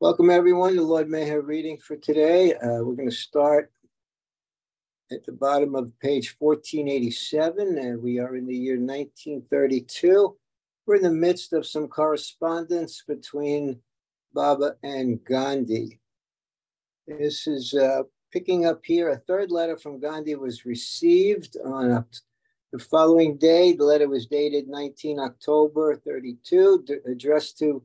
Welcome everyone to Lord Meher reading for today. Uh, we're going to start at the bottom of page 1487, and we are in the year 1932. We're in the midst of some correspondence between Baba and Gandhi. This is uh, picking up here. A third letter from Gandhi was received on the following day. The letter was dated 19 October 32, addressed to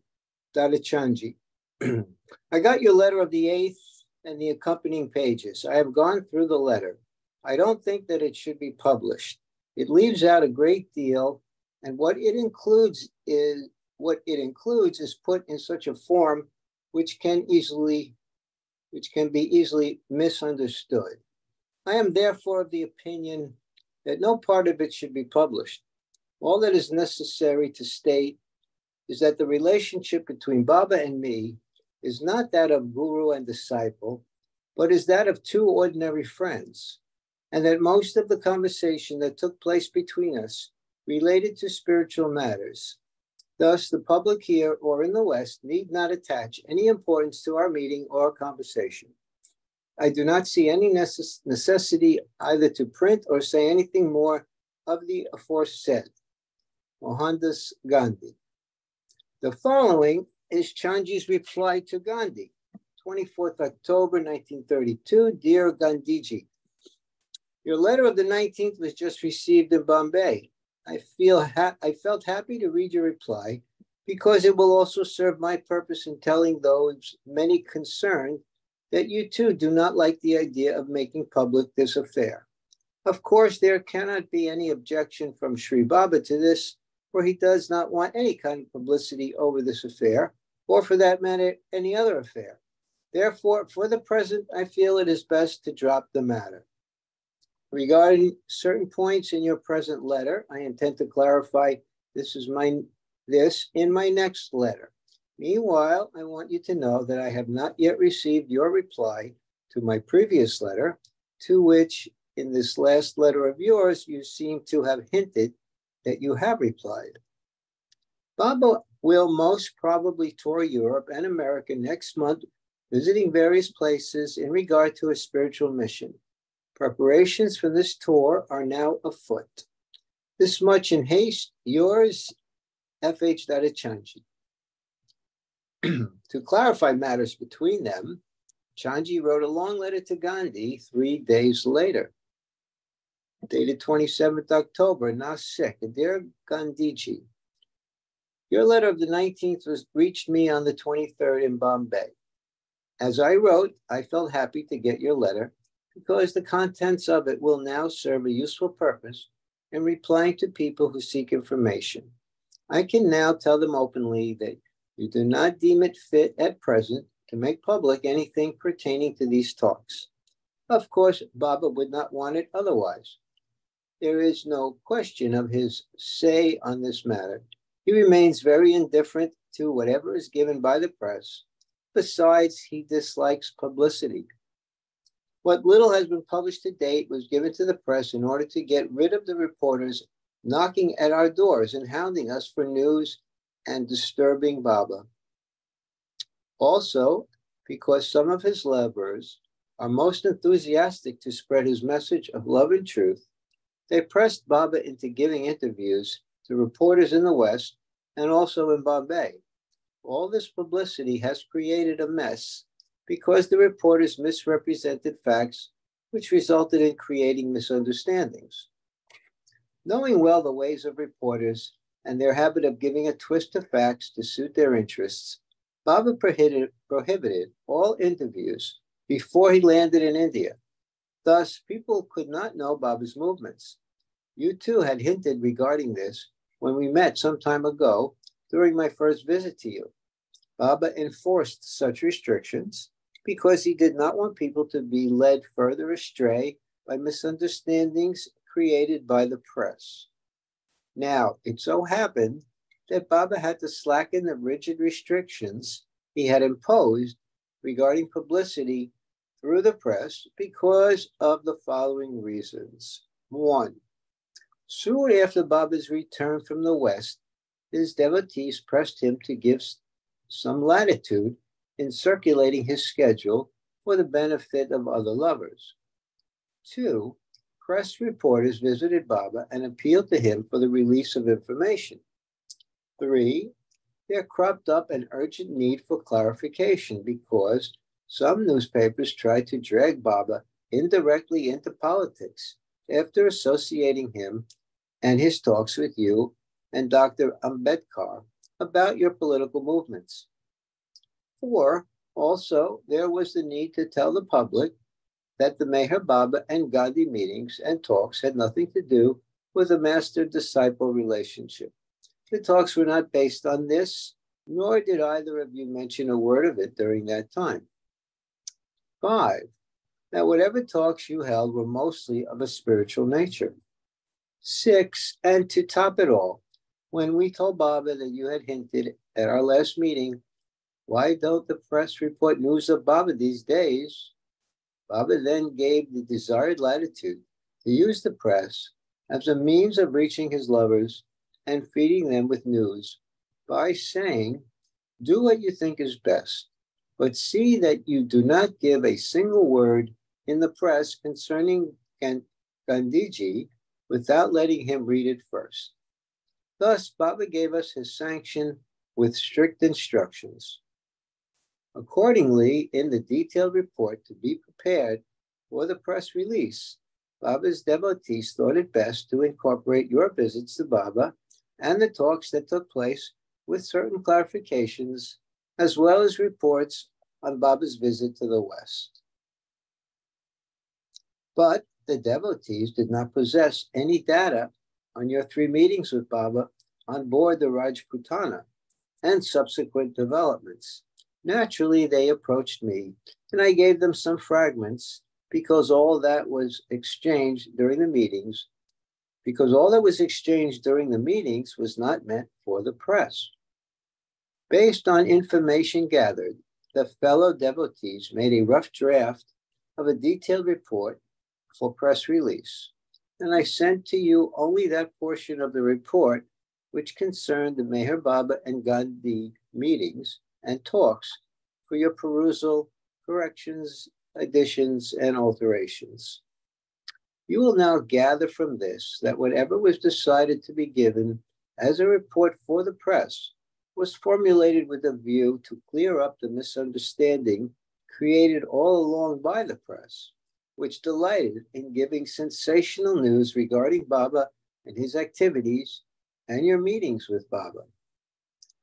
Dadachanji. I got your letter of the 8th and the accompanying pages. I have gone through the letter. I don't think that it should be published. It leaves out a great deal, and what it includes is what it includes is put in such a form which can easily which can be easily misunderstood. I am therefore of the opinion that no part of it should be published. All that is necessary to state is that the relationship between Baba and me is not that of guru and disciple, but is that of two ordinary friends, and that most of the conversation that took place between us related to spiritual matters. Thus, the public here or in the West need not attach any importance to our meeting or conversation. I do not see any necess- necessity either to print or say anything more of the aforesaid. Mohandas Gandhi. The following is Chanji's reply to Gandhi, 24th October 1932. Dear Gandhiji, your letter of the 19th was just received in Bombay. I feel ha- I felt happy to read your reply because it will also serve my purpose in telling those many concerned that you too do not like the idea of making public this affair. Of course, there cannot be any objection from Sri Baba to this, for he does not want any kind of publicity over this affair, or for that matter, any other affair. Therefore, for the present, I feel it is best to drop the matter. Regarding certain points in your present letter, I intend to clarify this is my this in my next letter. Meanwhile, I want you to know that I have not yet received your reply to my previous letter, to which in this last letter of yours you seem to have hinted that you have replied. Baba will most probably tour Europe and America next month, visiting various places in regard to a spiritual mission. Preparations for this tour are now afoot. This much in haste, yours, F.H. Dadachanji. to clarify matters between them, Chanji wrote a long letter to Gandhi three days later. Dated 27th October, Nasik. Dear Gandhiji, your letter of the 19th was reached me on the 23rd in Bombay. As I wrote, I felt happy to get your letter because the contents of it will now serve a useful purpose in replying to people who seek information. I can now tell them openly that you do not deem it fit at present to make public anything pertaining to these talks. Of course, Baba would not want it otherwise. There is no question of his say on this matter, he remains very indifferent to whatever is given by the press. Besides, he dislikes publicity. What little has been published to date was given to the press in order to get rid of the reporters knocking at our doors and hounding us for news and disturbing Baba. Also, because some of his lovers are most enthusiastic to spread his message of love and truth, they pressed Baba into giving interviews to reporters in the West and also in Bombay. All this publicity has created a mess because the reporters misrepresented facts, which resulted in creating misunderstandings. Knowing well the ways of reporters and their habit of giving a twist to facts to suit their interests, Baba prohibited, prohibited all interviews before he landed in India. Thus, people could not know Baba's movements. You too had hinted regarding this when we met some time ago during my first visit to you. Baba enforced such restrictions because he did not want people to be led further astray by misunderstandings created by the press. Now, it so happened that Baba had to slacken the rigid restrictions he had imposed regarding publicity through the press because of the following reasons. One, Soon after Baba's return from the West, his devotees pressed him to give some latitude in circulating his schedule for the benefit of other lovers. Two, press reporters visited Baba and appealed to him for the release of information. Three, there cropped up an urgent need for clarification because some newspapers tried to drag Baba indirectly into politics after associating him and his talks with you and Dr. Ambedkar about your political movements. Four, also, there was the need to tell the public that the Meher Baba and Gandhi meetings and talks had nothing to do with a master disciple relationship. The talks were not based on this, nor did either of you mention a word of it during that time. Five, that whatever talks you held were mostly of a spiritual nature. Six, and to top it all, when we told Baba that you had hinted at our last meeting, why don't the press report news of Baba these days? Baba then gave the desired latitude to use the press as a means of reaching his lovers and feeding them with news by saying, Do what you think is best, but see that you do not give a single word in the press concerning Gandhiji without letting him read it first. Thus, Baba gave us his sanction with strict instructions. Accordingly, in the detailed report to be prepared for the press release, Baba's devotees thought it best to incorporate your visits to Baba and the talks that took place with certain clarifications, as well as reports on Baba's visit to the West. But the devotees did not possess any data on your three meetings with Baba on board the Rajputana and subsequent developments. Naturally, they approached me, and I gave them some fragments because all that was exchanged during the meetings, because all that was exchanged during the meetings was not meant for the press. Based on information gathered, the fellow devotees made a rough draft of a detailed report for press release, and I sent to you only that portion of the report which concerned the Meher Baba and Gandhi meetings and talks for your perusal, corrections, additions, and alterations. You will now gather from this that whatever was decided to be given as a report for the press was formulated with a view to clear up the misunderstanding created all along by the press, which delighted in giving sensational news regarding Baba and his activities and your meetings with Baba.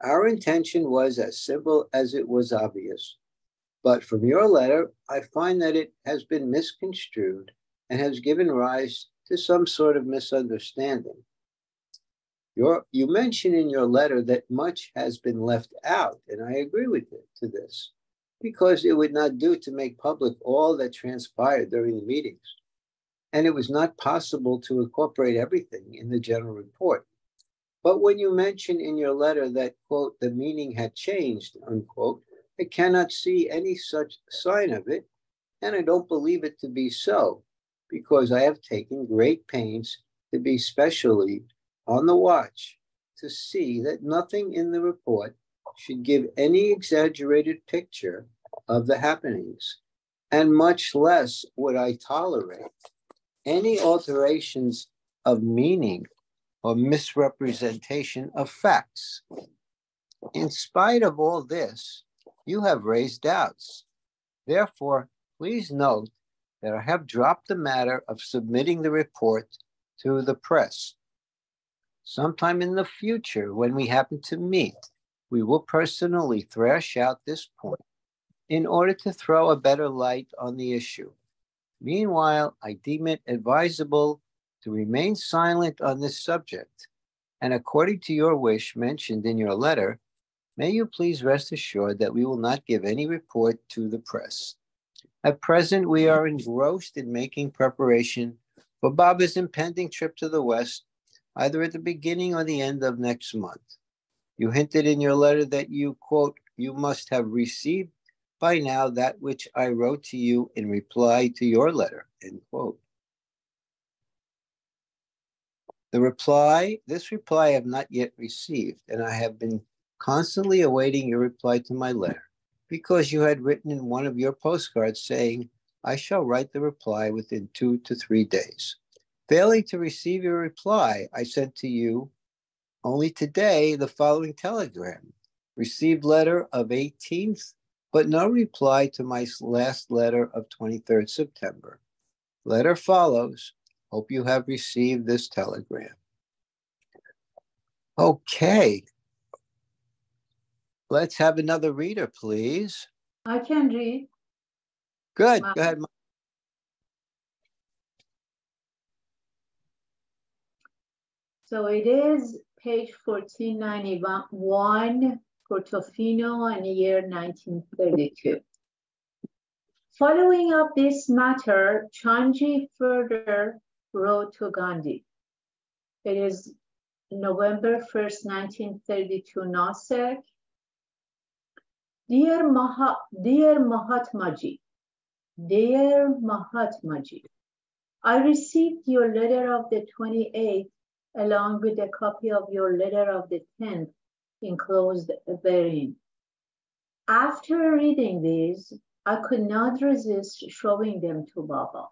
Our intention was as simple as it was obvious. But from your letter, I find that it has been misconstrued and has given rise to some sort of misunderstanding. Your, you mention in your letter that much has been left out, and I agree with it to this, because it would not do to make public all that transpired during the meetings. And it was not possible to incorporate everything in the general report. But when you mention in your letter that, quote, the meaning had changed, unquote, I cannot see any such sign of it, and I don't believe it to be so, because I have taken great pains to be specially on the watch to see that nothing in the report should give any exaggerated picture of the happenings, and much less would I tolerate any alterations of meaning or misrepresentation of facts. In spite of all this, you have raised doubts. Therefore, please note that I have dropped the matter of submitting the report to the press. Sometime in the future, when we happen to meet, we will personally thrash out this point in order to throw a better light on the issue. Meanwhile, I deem it advisable to remain silent on this subject. And according to your wish mentioned in your letter, may you please rest assured that we will not give any report to the press. At present, we are engrossed in making preparation for Baba's impending trip to the West, either at the beginning or the end of next month. You hinted in your letter that you, quote, you must have received by now that which I wrote to you in reply to your letter, end quote. The reply, this reply I have not yet received, and I have been constantly awaiting your reply to my letter because you had written in one of your postcards saying, I shall write the reply within two to three days. Failing to receive your reply, I sent to you only today the following telegram received letter of 18th, but no reply to my last letter of 23rd September. Letter follows. Hope you have received this telegram. Okay. Let's have another reader, please. I can read. Good. Go ahead. So it is page 1491, Portofino, and year 1932. Following up this matter, Chanji further wrote to Gandhi. It is November 1st, 1932, Nasik. Dear, Maha, dear Mahatmaji, dear Mahatmaji, I received your letter of the 28th along with a copy of your letter of the 10th enclosed therein. After reading these, I could not resist showing them to Baba.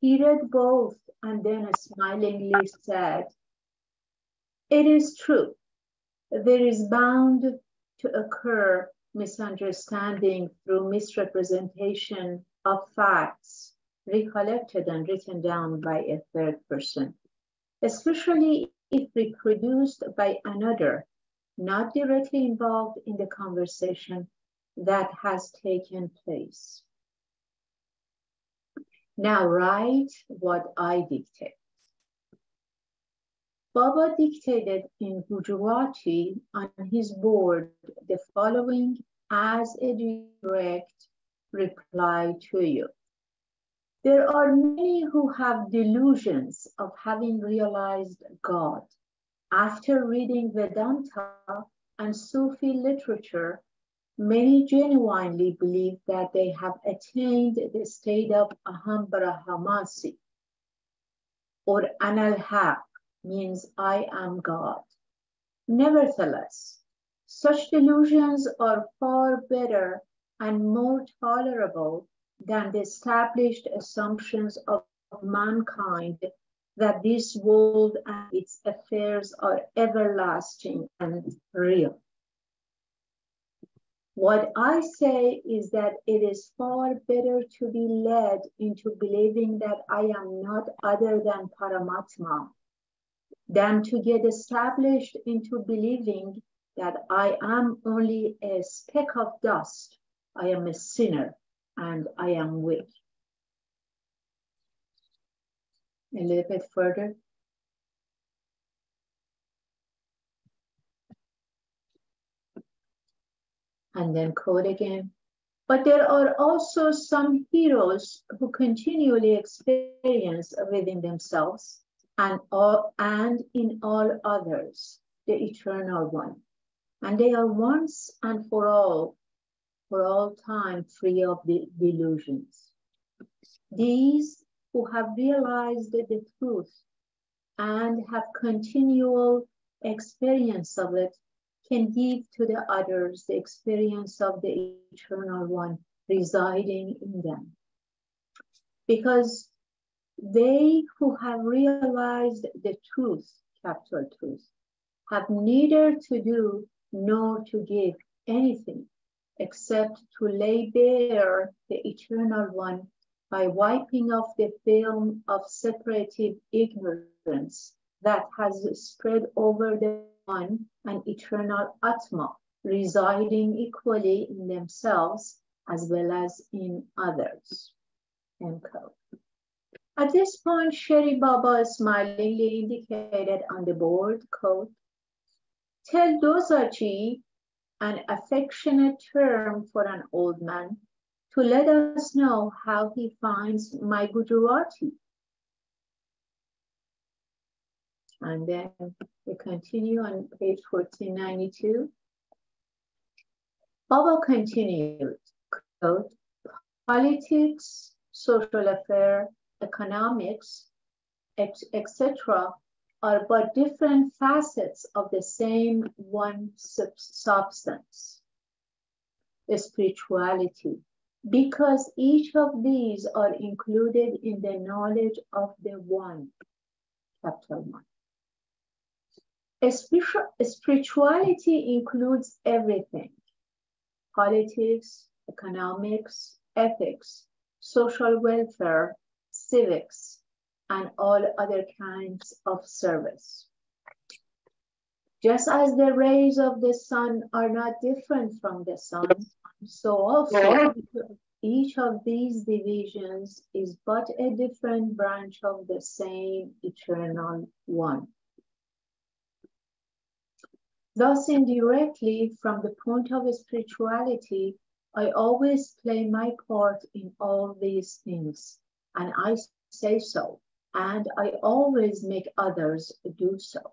He read both and then smilingly said, It is true, there is bound to occur misunderstanding through misrepresentation of facts recollected and written down by a third person especially if reproduced by another not directly involved in the conversation that has taken place. Now write what I dictate. Baba dictated in Gujarati on his board the following as a direct reply to you. There are many who have delusions of having realized God. After reading Vedanta and Sufi literature, many genuinely believe that they have attained the state of Aham Brahmasmi, or Anal Haq, means I am God. Nevertheless, such delusions are far better and more tolerable than the established assumptions of mankind that this world and its affairs are everlasting and real. What I say is that it is far better to be led into believing that I am not other than Paramatma than to get established into believing that I am only a speck of dust. I am a sinner and I am weak. A little bit further. And then quote again. But there are also some heroes who continually experience within themselves and, all, and in all others the eternal one. And they are once and for all for all time free of the delusions. These who have realized the truth and have continual experience of it can give to the others the experience of the eternal one residing in them. Because they who have realized the truth, capital truth, have neither to do nor to give anything except to lay bare the eternal one by wiping off the film of separative ignorance that has spread over the one and eternal Atma, residing equally in themselves as well as in others. End quote. At this point, Shri Baba smilingly indicated on the board, quote, Tell Dosaji an affectionate term for an old man, to let us know how he finds my Gujarati. And then we continue on page 1492. Baba continued, quote, politics, social affair, economics, etc are but different facets of the same one substance. spirituality, because each of these are included in the knowledge of the one, capital one. Spirituality includes everything politics, economics, ethics, social welfare, civics, and all other kinds of service. Just as the rays of the sun are not different from the sun, so also each of these divisions is but a different branch of the same eternal one. Thus, indirectly, from the point of spirituality, I always play my part in all these things, and I say so, and I always make others do so.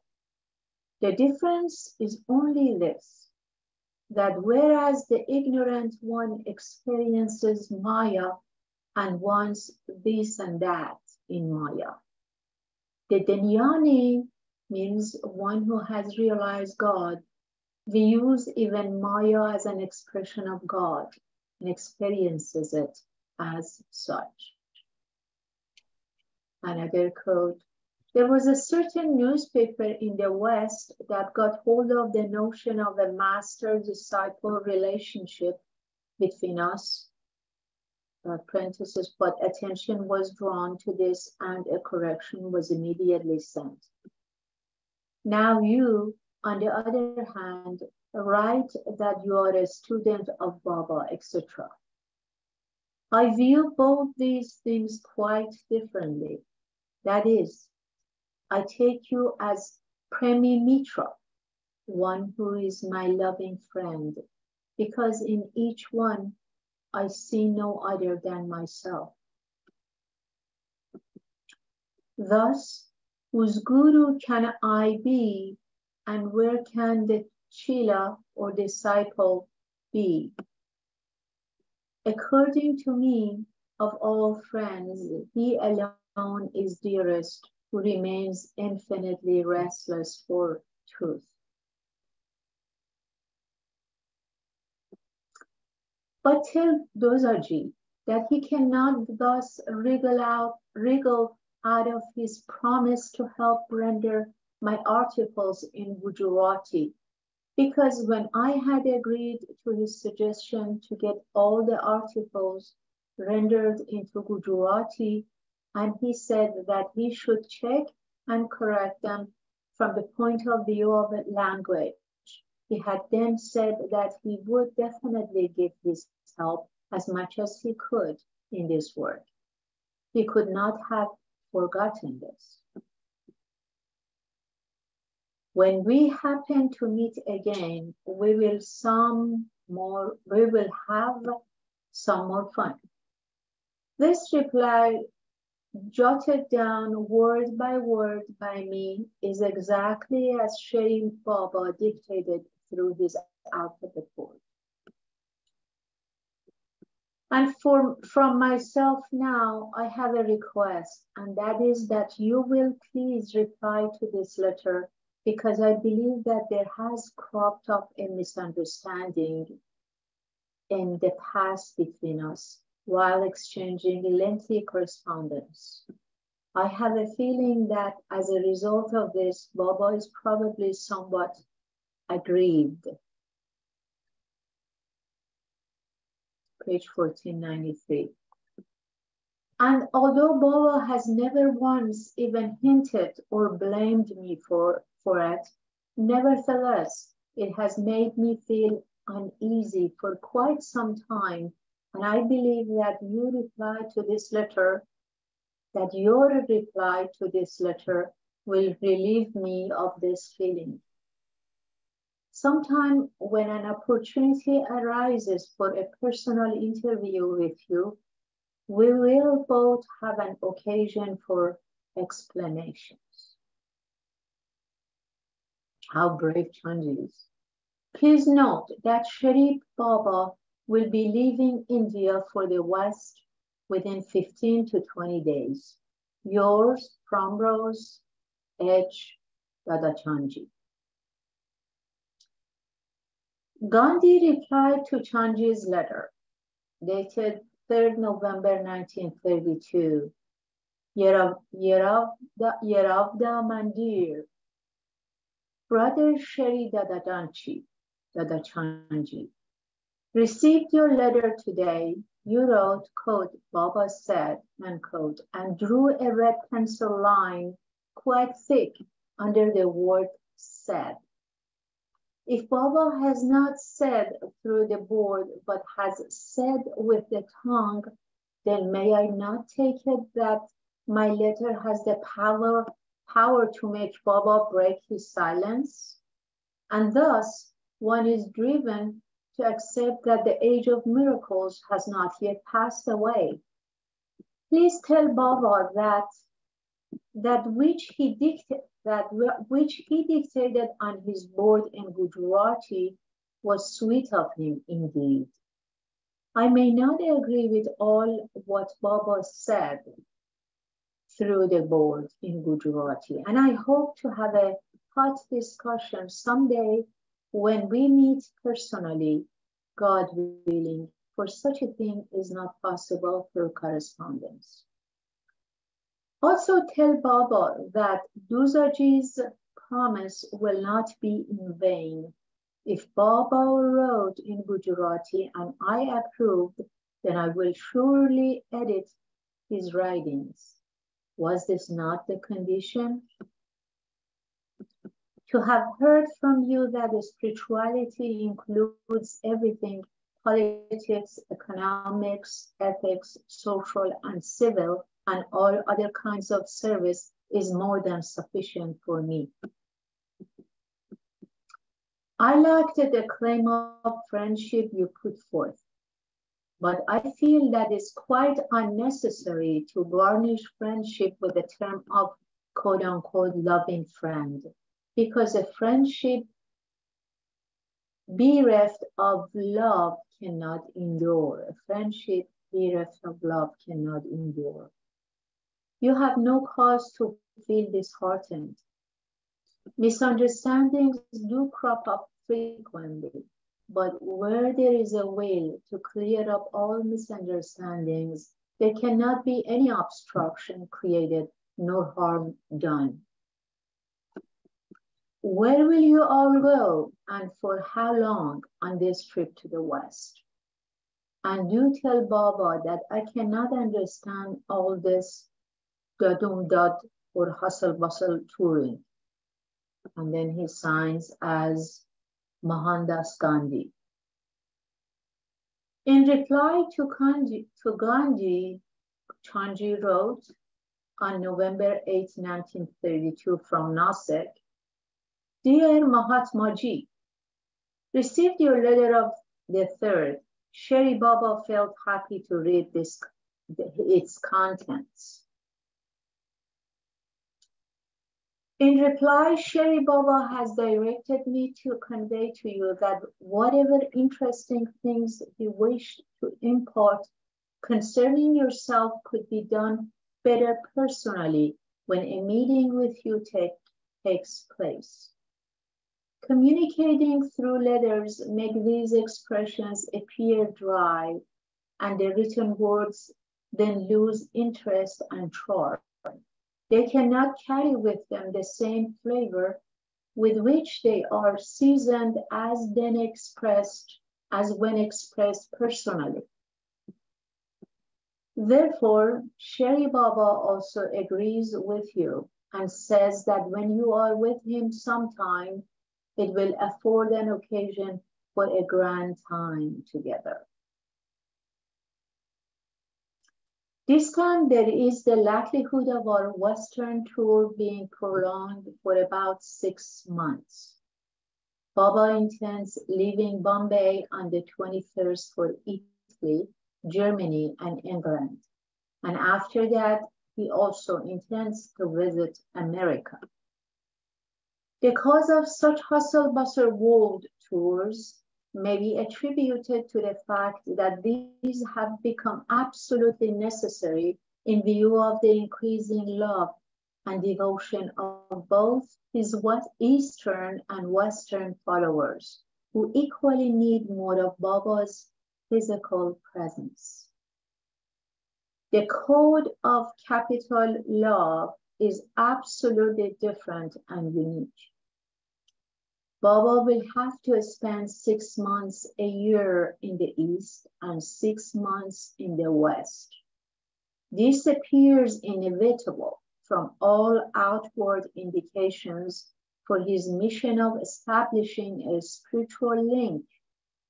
The difference is only this that whereas the ignorant one experiences Maya and wants this and that in Maya, the Dhyani means one who has realized God. We use even Maya as an expression of God and experiences it as such. Another quote there was a certain newspaper in the West that got hold of the notion of a master disciple relationship between us, apprentices, but attention was drawn to this and a correction was immediately sent. Now you, on the other hand, write that you are a student of Baba, etc. I view both these things quite differently. That is, I take you as Premi Mitra, one who is my loving friend, because in each one I see no other than myself. Thus, whose guru can I be, and where can the chela or disciple be? According to me, of all friends, he alone is dearest, who remains infinitely restless for truth. But tell Dosaji that he cannot thus wriggle out, wriggle out of his promise to help render my articles in Gujarati. Because when I had agreed to his suggestion to get all the articles rendered into Gujarati, and he said that he should check and correct them from the point of view of language. He had then said that he would definitely give his help as much as he could in this work. He could not have forgotten this. When we happen to meet again, we will some more, we will have some more fun. This reply, jotted down word by word by me, is exactly as Shri Baba dictated through his alphabet board. And for, from myself now, I have a request, and that is that you will please reply to this letter because I believe that there has cropped up a misunderstanding in the past between us while exchanging lengthy correspondence. I have a feeling that as a result of this, Baba is probably somewhat aggrieved page 1493. And although Baba has never once even hinted or blamed me for, for it, nevertheless, it has made me feel uneasy for quite some time. And I believe that you reply to this letter, that your reply to this letter will relieve me of this feeling. Sometime when an opportunity arises for a personal interview with you, we will both have an occasion for explanations. How brave Chanji is. Please note that Shri Baba will be leaving India for the West within 15 to 20 days. Yours, Rose H. Dadachanji. Gandhi replied to Chanji's letter, dated 3rd November 1932. Yeravda Mandir, Brother Shri Dadadanchi, Dadachanji, received your letter today. You wrote, quote, Baba said, unquote, and drew a red pencil line quite thick under the word said. If Baba has not said through the board, but has said with the tongue, then may I not take it that my letter has the power, power to make Baba break his silence? And thus, one is driven to accept that the age of miracles has not yet passed away. Please tell Baba that that which he dictated that which he dictated on his board in Gujarati was sweet of him indeed. I may not agree with all what Baba said through the board in Gujarati, and I hope to have a hot discussion someday when we meet personally, God willing, for such a thing is not possible through correspondence. Also tell Baba that Dosaji's promise will not be in vain. If Baba wrote in Gujarati and I approved, then I will surely edit his writings. Was this not the condition? To have heard from you that spirituality includes everything politics, economics, ethics, social, and civil and all other kinds of service is more than sufficient for me. I liked the claim of friendship you put forth, but I feel that it's quite unnecessary to garnish friendship with the term of quote unquote loving friend, because a friendship bereft of love cannot endure. A friendship bereft of love cannot endure. You have no cause to feel disheartened. Misunderstandings do crop up frequently, but where there is a will to clear up all misunderstandings, there cannot be any obstruction created nor harm done. Where will you all go and for how long on this trip to the West? And do tell Baba that I cannot understand all this Gadum Dad or Hustle Bustle Touring. And then he signs as Mohandas Gandhi. In reply to, Kanji, to Gandhi, Chanji wrote on November 8, 1932 from Nasik, Dear Mahatma Ji, received your letter of the 3rd. Shri Baba felt happy to read this, its contents. In reply, Shri Baba has directed me to convey to you that whatever interesting things you wish to impart concerning yourself could be done better personally when a meeting with you take, takes place. Communicating through letters make these expressions appear dry and the written words then lose interest and charm. They cannot carry with them the same flavor with which they are seasoned as then expressed as when expressed personally. Therefore, Shri Baba also agrees with you and says that when you are with him sometime, it will afford an occasion for a grand time together. This time there is the likelihood of our Western tour being prolonged for about six months. Baba intends leaving Bombay on the 21st for Italy, Germany, and England. And after that, he also intends to visit America. The cause of such hustle bustle world tours may be attributed to the fact that these have become absolutely necessary in view of the increasing love and devotion of both his Eastern and Western followers who equally need more of Baba's physical presence. The code of capital love is absolutely different and unique. Baba will have to spend six months a year in the East and six months in the West. This appears inevitable from all outward indications for his mission of establishing a spiritual link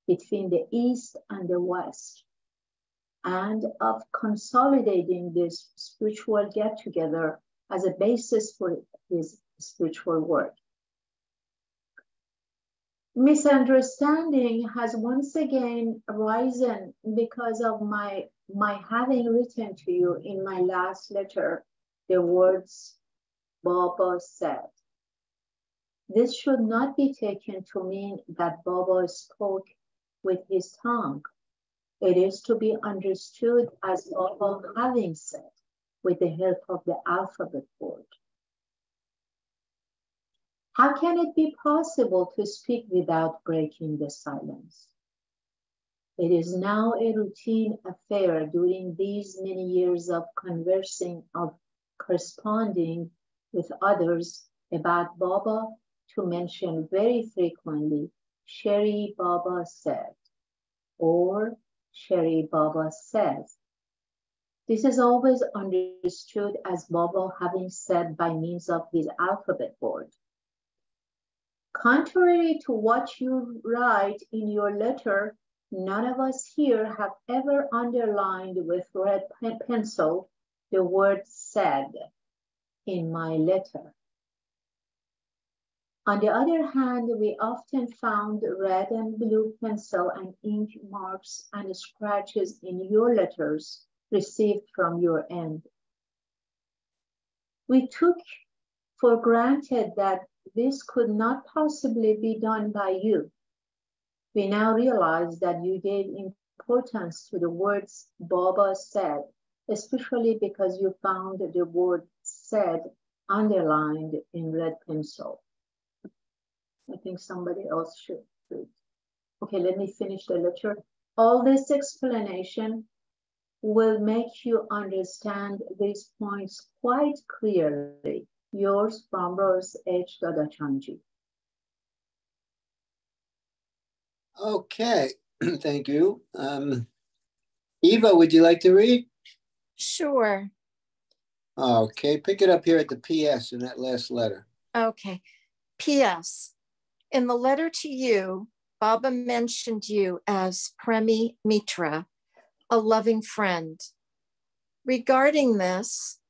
between the East and the West and of consolidating this spiritual get together as a basis for his spiritual work. Misunderstanding has once again arisen because of my, my having written to you in my last letter the words Baba said. This should not be taken to mean that Baba spoke with his tongue. It is to be understood as Baba having said with the help of the alphabet board. How can it be possible to speak without breaking the silence? It is now a routine affair during these many years of conversing, of corresponding with others about Baba to mention very frequently, Shri Baba said, or Shri Baba says, this is always understood as Baba having said by means of his alphabet board. Contrary to what you write in your letter, none of us here have ever underlined with red pen pencil the word said in my letter. On the other hand, we often found red and blue pencil and ink marks and scratches in your letters received from your end. We took for granted that this could not possibly be done by you. We now realize that you gave importance to the words Baba said, especially because you found the word said underlined in red pencil. I think somebody else should read. Okay, let me finish the lecture. All this explanation will make you understand these points quite clearly. Yours from Rose H. Dadachanji. Okay, thank you. Um, Eva, would you like to read? Sure. Okay, pick it up here at the PS in that last letter. Okay. P.S. In the letter to you, Baba mentioned you as Premi Mitra, a loving friend. Regarding this,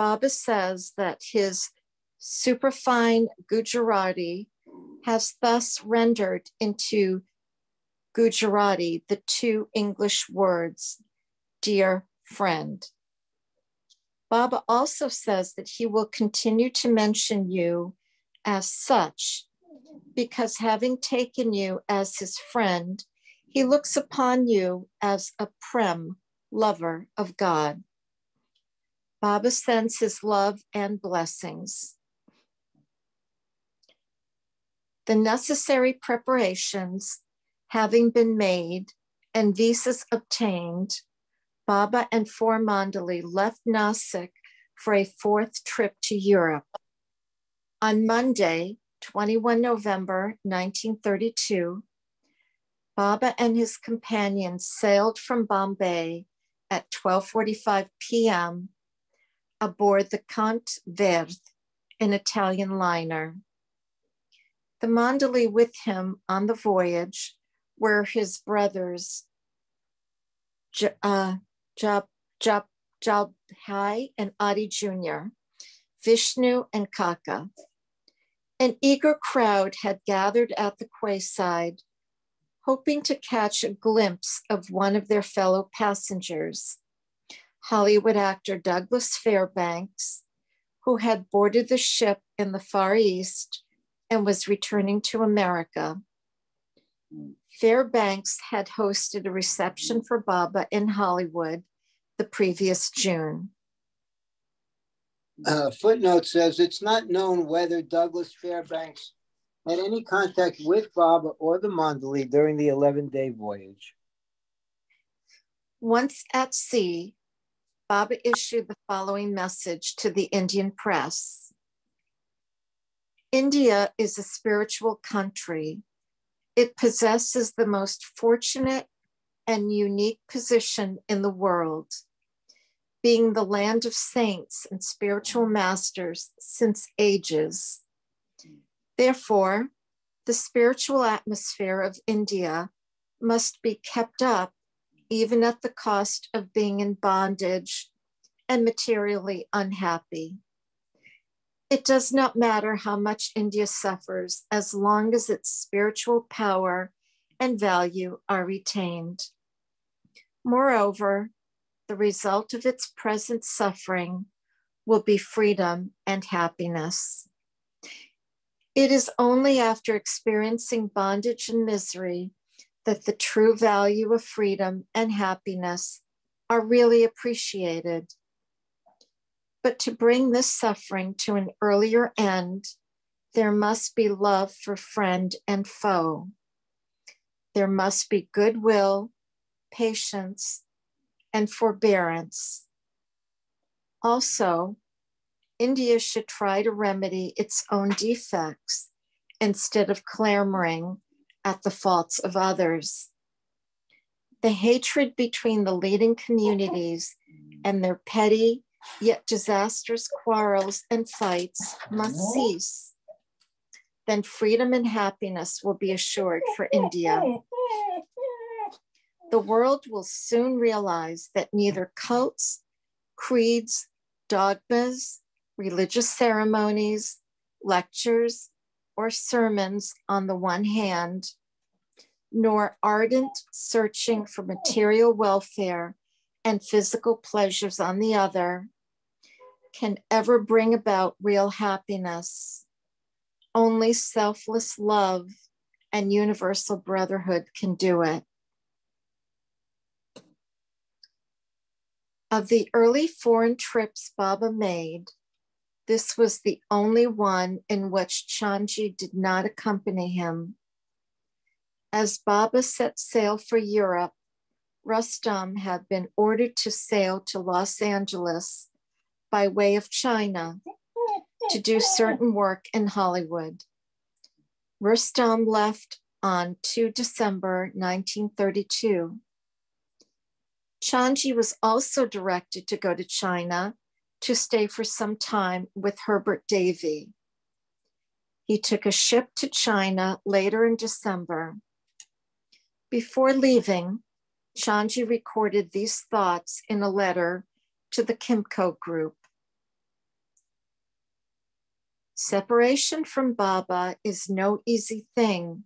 Baba says that his superfine Gujarati has thus rendered into Gujarati the two English words, dear friend. Baba also says that he will continue to mention you as such because having taken you as his friend, he looks upon you as a prem lover of God. Baba sends his love and blessings. The necessary preparations having been made and visas obtained, Baba and four Mandali left Nasik for a fourth trip to Europe. On Monday, 21 November 1932, Baba and his companions sailed from Bombay at 12:45 p.m. aboard the Conte Verde, an Italian liner. The Mandali with him on the voyage were his brothers J- uh, Jab, Jab, Jalbhai and Adi Jr., Vishnu and Kaka. An eager crowd had gathered at the quayside, hoping to catch a glimpse of one of their fellow passengers, Hollywood actor Douglas Fairbanks, who had boarded the ship in the Far East and was returning to America. Fairbanks had hosted a reception for Baba in Hollywood the previous June uh, footnote says it's not known whether Douglas Fairbanks had any contact with Baba or the Mandali during the 11 day voyage. Once at sea, Baba issued the following message to the Indian press India is a spiritual country. It possesses the most fortunate and unique position in the world, being the land of saints and spiritual masters since ages. Therefore, the spiritual atmosphere of India must be kept up even at the cost of being in bondage and materially unhappy. It does not matter how much India suffers as long as its spiritual power and value are retained. Moreover, the result of its present suffering will be freedom and happiness. It is only after experiencing bondage and misery that the true value of freedom and happiness are really appreciated but to bring this suffering to an earlier end, there must be love for friend and foe. There must be goodwill, patience, and forbearance. Also, India should try to remedy its own defects instead of clamoring at the faults of others. The hatred between the leading communities and their petty Yet disastrous quarrels and fights must cease. Then freedom and happiness will be assured for India. The world will soon realize that neither cults, creeds, dogmas, religious ceremonies, lectures, or sermons on the one hand, nor ardent searching for material welfare and physical pleasures on the other can ever bring about real happiness. Only selfless love and universal brotherhood can do it. Of the early foreign trips Baba made, this was the only one in which Chanji did not accompany him. As Baba set sail for Europe, Rustam had been ordered to sail to Los Angeles by way of China to do certain work in Hollywood. Rustam left on 2 December 1932. Chanji was also directed to go to China to stay for some time with Herbert Davy. He took a ship to China later in December. Before leaving, Chanji recorded these thoughts in a letter to the Kimco group. Separation from Baba is no easy thing,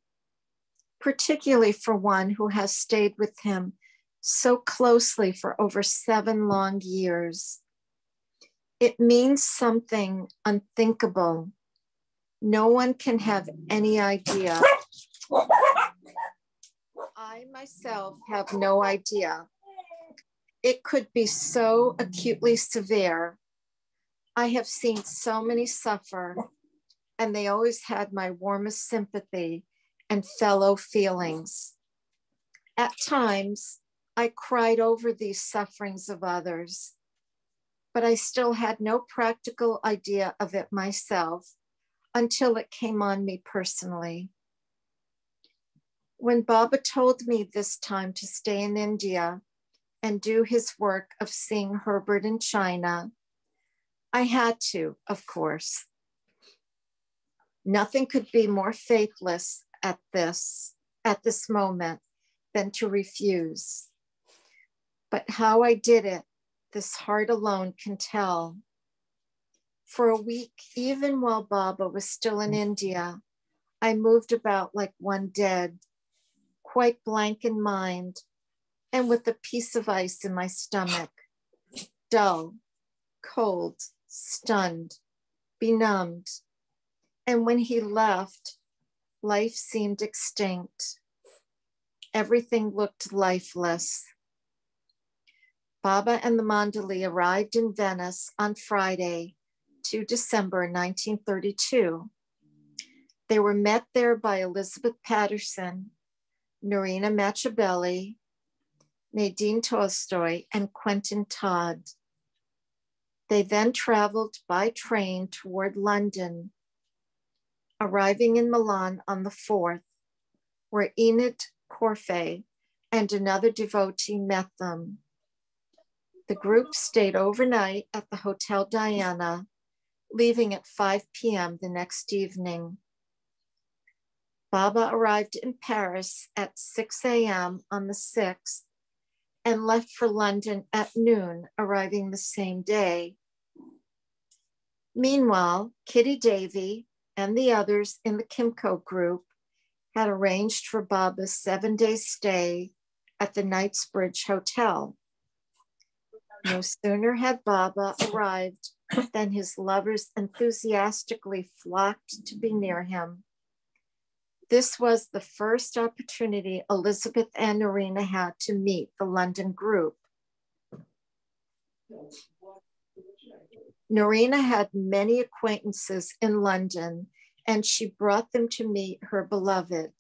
particularly for one who has stayed with him so closely for over seven long years. It means something unthinkable. No one can have any idea. I myself have no idea. It could be so acutely severe. I have seen so many suffer, and they always had my warmest sympathy and fellow feelings. At times, I cried over these sufferings of others, but I still had no practical idea of it myself until it came on me personally. When Baba told me this time to stay in India and do his work of seeing Herbert in China, I had to, of course. Nothing could be more faithless at this, at this moment than to refuse. But how I did it, this heart alone can tell. For a week, even while Baba was still in mm. India, I moved about like one dead, quite blank in mind, and with a piece of ice in my stomach, dull, cold, stunned, benumbed. And when he left, life seemed extinct. Everything looked lifeless. Baba and the Mandali arrived in Venice on Friday, 2 December 1932. They were met there by Elizabeth Patterson, Norina Matchabelli, Nadine Tolstoy, and Quentin Todd. They then traveled by train toward London, arriving in Milan on the 4th, where Enid Corfe and another devotee met them. The group stayed overnight at the Hotel Diana, leaving at 5 p.m. the next evening. Baba arrived in Paris at 6 a.m. on the 6th and left for London at noon, arriving the same day. Meanwhile, Kitty Davy and the others in the Kimco group had arranged for Baba's seven day stay at the Knightsbridge Hotel. No sooner had Baba arrived than his lovers enthusiastically flocked to be near him. This was the first opportunity Elizabeth and Norina had to meet the London group. Norina had many acquaintances in London and she brought them to meet her beloved.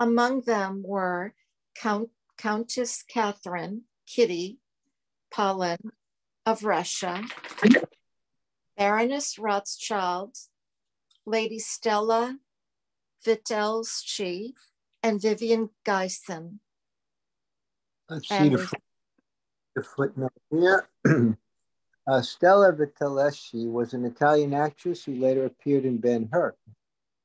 Among them were Count, Countess Catherine, Kitty, Polin of Russia, Baroness Rothschild, Lady Stella Vitelleschi, and Vivian Geisen. Let's see the, the footnote here. uh, Stella Vitelleschi was an Italian actress who later appeared in Ben Hur.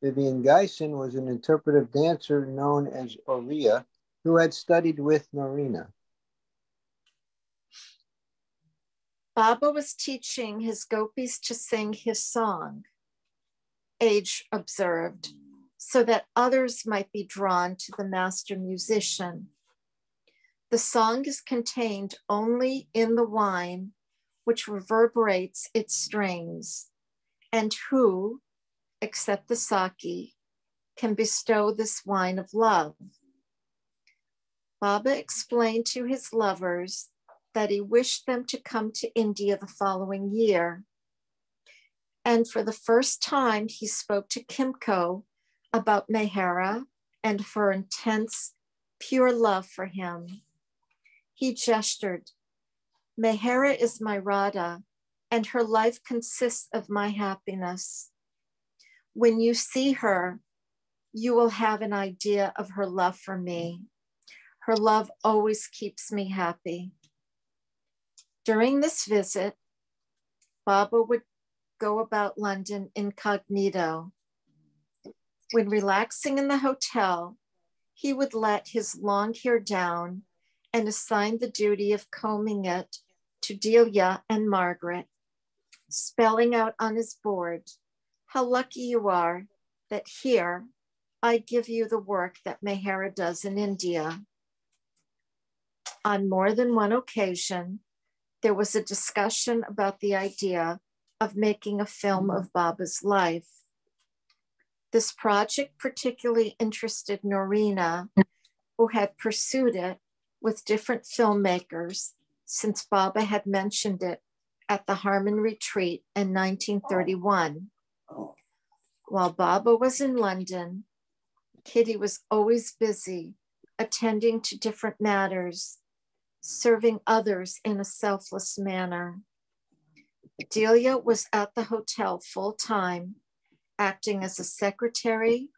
Vivian Geisen was an interpretive dancer known as Aurea, who had studied with Norina. Baba was teaching his gopis to sing his song, Age observed, so that others might be drawn to the master musician. The song is contained only in the wine, which reverberates its strings, and who, except the Saki, can bestow this wine of love. Baba explained to his lovers that he wished them to come to India the following year. And for the first time, he spoke to Kimco about Mehera and her intense, pure love for him. He gestured, Mehera is my Radha, and her life consists of my happiness. When you see her, you will have an idea of her love for me. Her love always keeps me happy. During this visit, Baba would go about London incognito, when relaxing in the hotel, he would let his long hair down and assign the duty of combing it to Delia and Margaret, spelling out on his board, How lucky you are that here I give you the work that Mehera does in India. On more than one occasion, there was a discussion about the idea of making a film of Baba's life. This project particularly interested Norina, who had pursued it with different filmmakers since Baba had mentioned it at the Harmon Retreat in 1931. While Baba was in London, Kitty was always busy attending to different matters, serving others in a selfless manner. Delia was at the hotel full time acting as a secretary,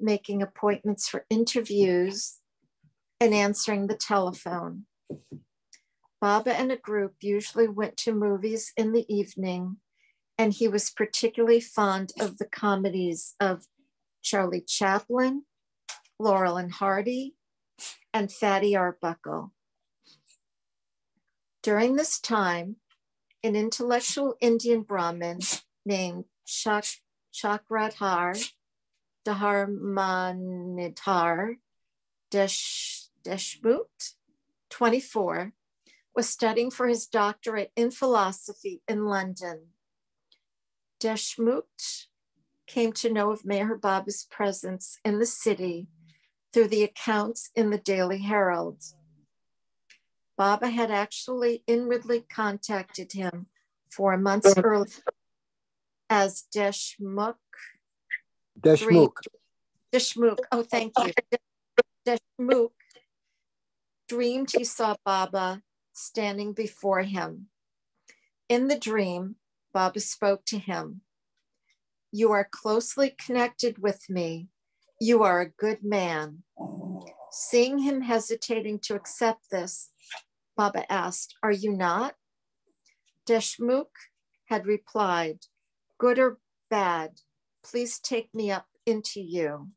making appointments for interviews, and answering the telephone. Baba and a group usually went to movies in the evening, and he was particularly fond of the comedies of Charlie Chaplin, Laurel and Hardy, and Fatty Arbuckle. During this time, an intellectual Indian Brahmin named Chak Chakradhar, Dharmanidhar Desh, Deshmukh, 24, was studying for his doctorate in philosophy in London. Deshmukh came to know of Meher Baba's presence in the city through the accounts in the Daily Herald. Baba had actually inwardly contacted him four months earlier as Deshmukh Deshmukh. Deshmukh. Oh, thank you. Deshmukh dreamed he saw Baba standing before him. In the dream, Baba spoke to him. You are closely connected with me. You are a good man. Seeing him hesitating to accept this, Baba asked, Are you not? Deshmukh had replied, Good or bad, please take me up into you.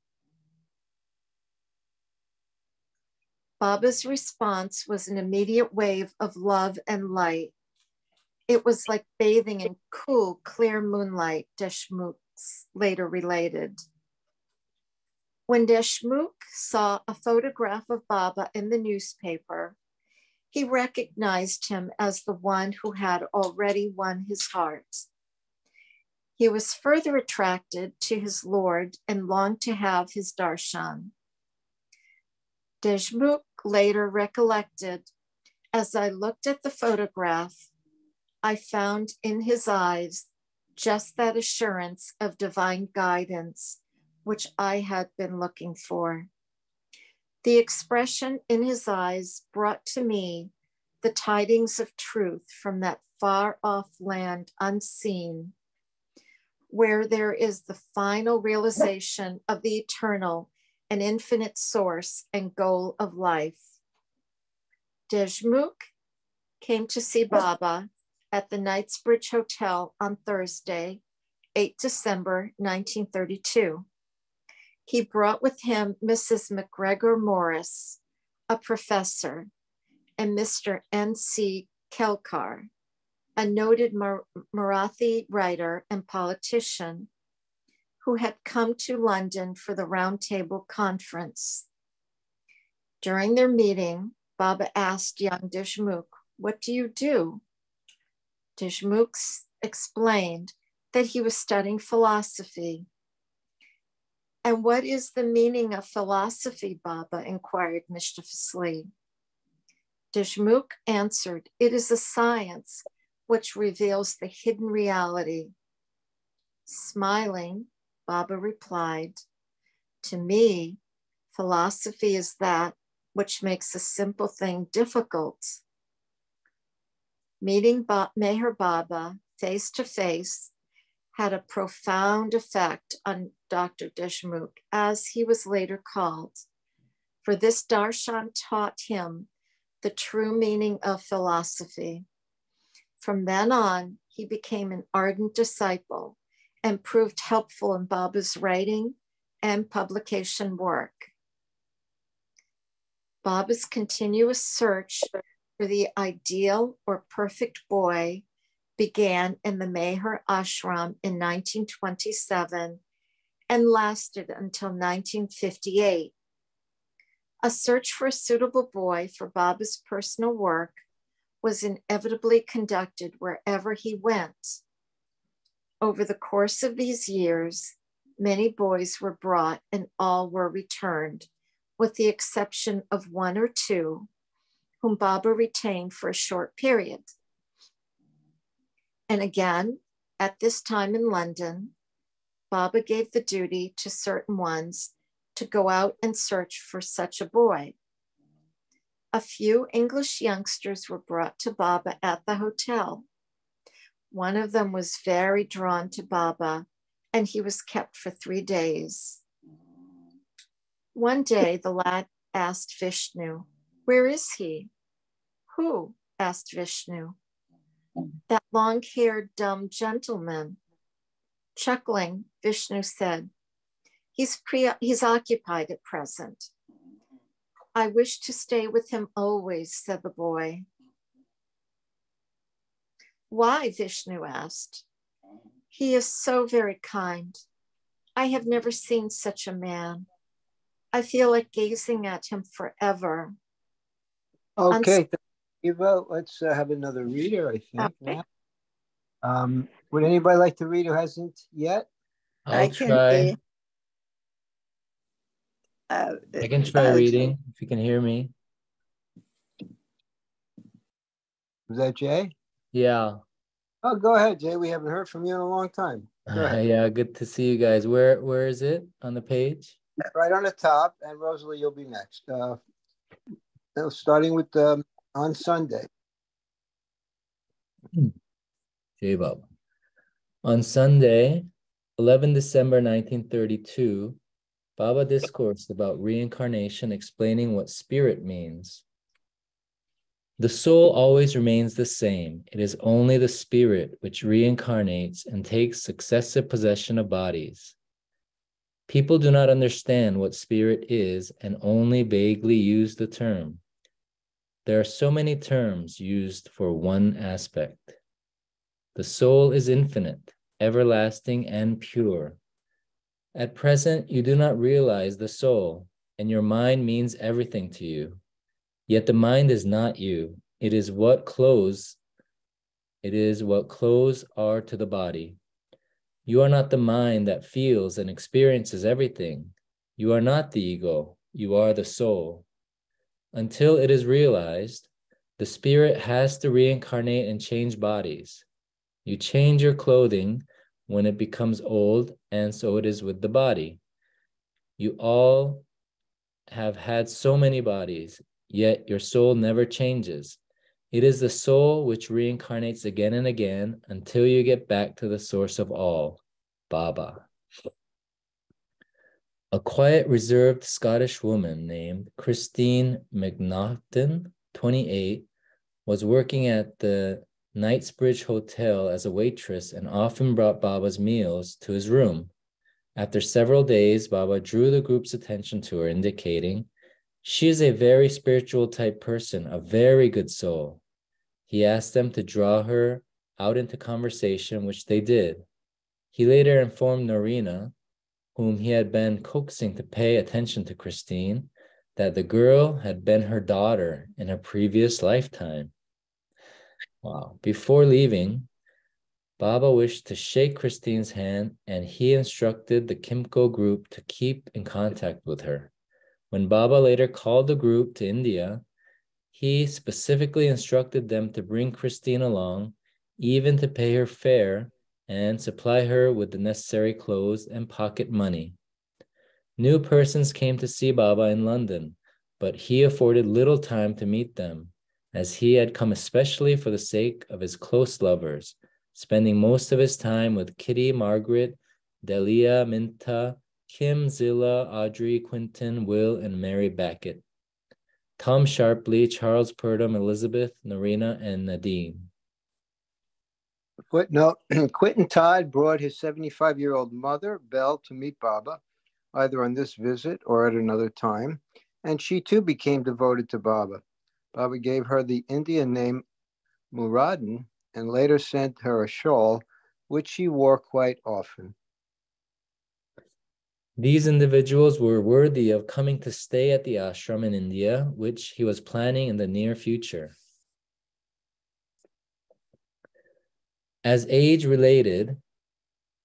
Baba's response was an immediate wave of love and light. It was like bathing in cool, clear moonlight, Deshmukh later related. When Deshmukh saw a photograph of Baba in the newspaper, he recognized him as the one who had already won his heart. He was further attracted to his Lord and longed to have his darshan. Deshmukh later recollected, as I looked at the photograph, I found in his eyes just that assurance of divine guidance which I had been looking for. The expression in his eyes brought to me the tidings of truth from that far off land unseen, where there is the final realization of the eternal and infinite source and goal of life. Deshmukh came to see Baba at the Knightsbridge Hotel on Thursday, 8 December 1932. He brought with him Mrs. McGregor Morris, a professor, and Mr. N.C. Kelkar, a noted Mar- Marathi writer and politician who had come to London for the Roundtable Conference. During their meeting, Baba asked young Deshmukh, What do you do? Deshmukh explained that he was studying philosophy and what is the meaning of philosophy, Baba? inquired mischievously. Deshmukh answered, It is a science which reveals the hidden reality. Smiling, Baba replied, To me, philosophy is that which makes a simple thing difficult. Meeting ba- Meher Baba face to face had a profound effect on Dr. Deshmukh, as he was later called. For this darshan taught him the true meaning of philosophy. From then on, he became an ardent disciple and proved helpful in Baba's writing and publication work. Baba's continuous search for the ideal or perfect boy began in the Meher Ashram in 1927 and lasted until 1958. A search for a suitable boy for Baba's personal work was inevitably conducted wherever he went. Over the course of these years, many boys were brought and all were returned, with the exception of one or two, whom Baba retained for a short period. And again, at this time in London, Baba gave the duty to certain ones to go out and search for such a boy. A few English youngsters were brought to Baba at the hotel. One of them was very drawn to Baba, and he was kept for three days. One day, the lad asked Vishnu, Where is he? Who? asked Vishnu that long haired, dumb gentleman. Chuckling, Vishnu said, He's, pre- he's occupied at present. I wish to stay with him always, said the boy. Why? Vishnu asked. He is so very kind. I have never seen such a man. I feel like gazing at him forever. Okay, Eva, let's uh, have another reader, I think. Okay. Um, would anybody like to read who hasn't yet? I'll I can try. read. Uh, I can try uh, reading if you can hear me. Was that Jay? Yeah. Oh, go ahead, Jay. We haven't heard from you in a long time. Uh, yeah, good to see you guys. Where where is it on the page? Right on the top, and Rosalie, you'll be next. Uh, starting with um, on Sunday. Hmm. J Bob. On Sunday, 11 December 1932, Baba discoursed about reincarnation, explaining what spirit means. The soul always remains the same. It is only the spirit which reincarnates and takes successive possession of bodies. People do not understand what spirit is and only vaguely use the term. There are so many terms used for one aspect. The soul is infinite, everlasting, and pure. At present, you do not realize the soul, and your mind means everything to you. Yet the mind is not you. It is what clothes, it is what clothes are to the body. You are not the mind that feels and experiences everything. You are not the ego. You are the soul. Until it is realized, the spirit has to reincarnate and change bodies. You change your clothing when it becomes old, and so it is with the body. You all have had so many bodies, yet your soul never changes. It is the soul which reincarnates again and again until you get back to the source of all, Baba. A quiet, reserved Scottish woman named Christine McNaughton, 28, was working at the Knightsbridge Hotel as a waitress and often brought Baba's meals to his room. After several days, Baba drew the group's attention to her, indicating she is a very spiritual type person, a very good soul. He asked them to draw her out into conversation, which they did. He later informed Norina, whom he had been coaxing to pay attention to Christine, that the girl had been her daughter in a previous lifetime. Wow. Before leaving, Baba wished to shake Christine's hand and he instructed the Kimco group to keep in contact with her. When Baba later called the group to India, he specifically instructed them to bring Christine along, even to pay her fare and supply her with the necessary clothes and pocket money. New persons came to see Baba in London, but he afforded little time to meet them, as he had come especially for the sake of his close lovers, spending most of his time with Kitty, Margaret, Delia, Minta, Kim, Zilla, Audrey, Quentin, Will, and Mary Backett. Tom Sharpley, Charles Purdom, Elizabeth, Norina, and Nadine. Footnote Quentin Todd brought his 75 year old mother, Belle, to meet Baba, either on this visit or at another time, and she too became devoted to Baba. Baba gave her the Indian name Muradin and later sent her a shawl, which she wore quite often. These individuals were worthy of coming to stay at the ashram in India, which he was planning in the near future. As age related,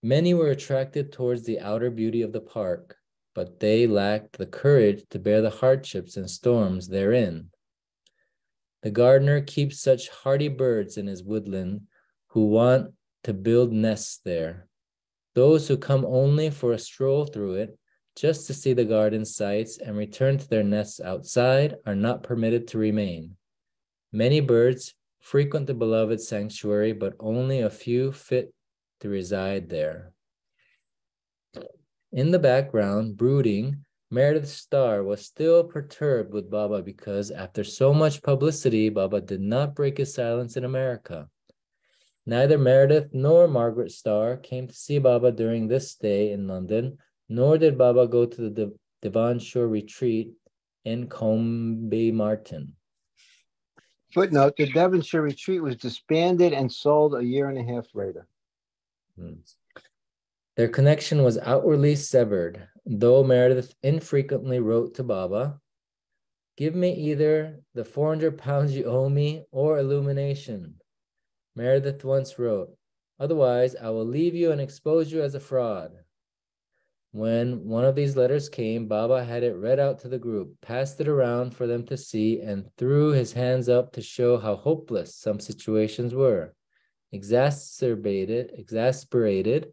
many were attracted towards the outer beauty of the park, but they lacked the courage to bear the hardships and storms therein. The gardener keeps such hardy birds in his woodland who want to build nests there. Those who come only for a stroll through it, just to see the garden sights and return to their nests outside, are not permitted to remain. Many birds frequent the beloved sanctuary, but only a few fit to reside there. In the background, brooding, Meredith Starr was still perturbed with Baba because after so much publicity, Baba did not break his silence in America. Neither Meredith nor Margaret Starr came to see Baba during this stay in London, nor did Baba go to the Devonshire retreat in Combe Martin. Footnote The Devonshire retreat was disbanded and sold a year and a half later. Hmm. Their connection was outwardly severed, though Meredith infrequently wrote to Baba, Give me either the 400 pounds you owe me or illumination. Meredith once wrote, Otherwise, I will leave you and expose you as a fraud. When one of these letters came, Baba had it read out to the group, passed it around for them to see, and threw his hands up to show how hopeless some situations were. Exacerbated, exasperated,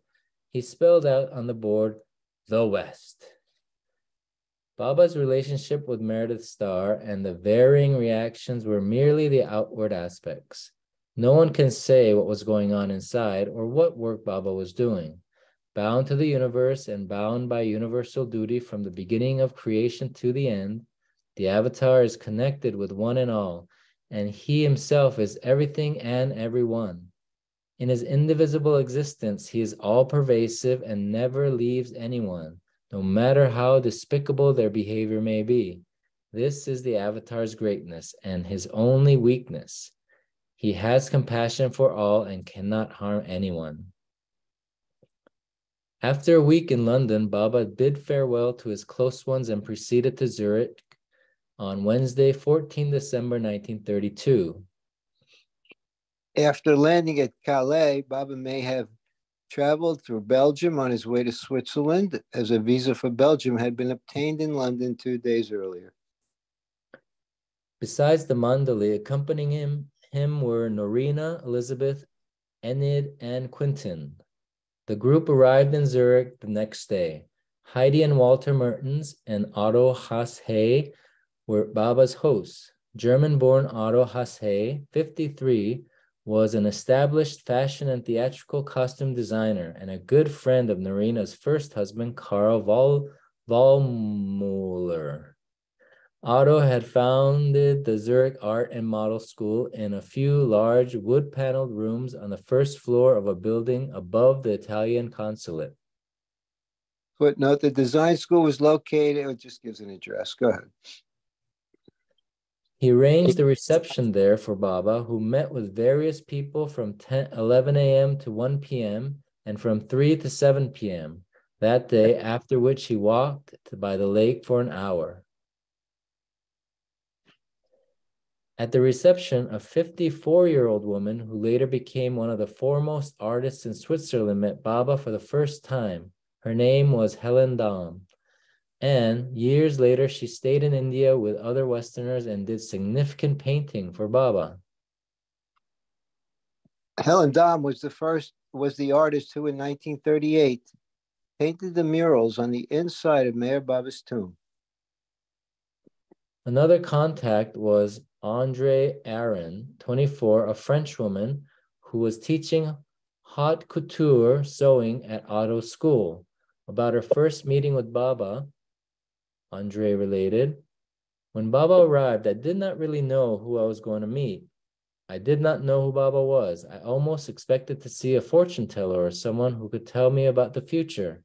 He spelled out on the board, the West. Baba's relationship with Meredith Starr and the varying reactions were merely the outward aspects. No one can say what was going on inside or what work Baba was doing. Bound to the universe and bound by universal duty from the beginning of creation to the end, the avatar is connected with one and all, and he himself is everything and everyone. In his indivisible existence, he is all pervasive and never leaves anyone no matter how despicable their behavior may be. This is the Avatar's greatness and his only weakness. He has compassion for all and cannot harm anyone. After a week in London, Baba bid farewell to his close ones and proceeded to Zurich on Wednesday, 14 December 1932. After landing at Calais, Baba may have traveled through Belgium on his way to Switzerland as a visa for Belgium had been obtained in London two days earlier. Besides the Mandali, accompanying him, him were Norina, Elizabeth, Enid, and Quentin. The group arrived in Zurich the next day. Heidi and Walter Mertens and Otto Haas-Hay were Baba's hosts. German-born Otto Haas-Hay, 53, was an established fashion and theatrical costume designer and a good friend of Norina's first husband, Karl Vol-. Otto had founded the Zurich Art and Model School in a few large wood paneled rooms on the first floor of a building above the Italian consulate. Footnote the design school was located, it just gives an address. Go ahead. He arranged a reception there for Baba, who met with various people from 10, 11 a.m. to 1 p.m. and from 3 to 7 p.m. that day, after which he walked by the lake for an hour. At the reception, a 54 year old woman who later became one of the foremost artists in Switzerland met Baba for the first time. Her name was Helen Dahm. And years later, she stayed in India with other Westerners and did significant painting for Baba. Helen Dahm was the first, was the artist who in 1938 painted the murals on the inside of Meher Baba's tomb. Another contact was Andre Aron, 24, a French woman who was teaching haute couture sewing at Otto's school. About her first meeting with Baba, Andre related. When Baba arrived, I did not really know who I was going to meet. I did not know who Baba was. I almost expected to see a fortune teller or someone who could tell me about the future.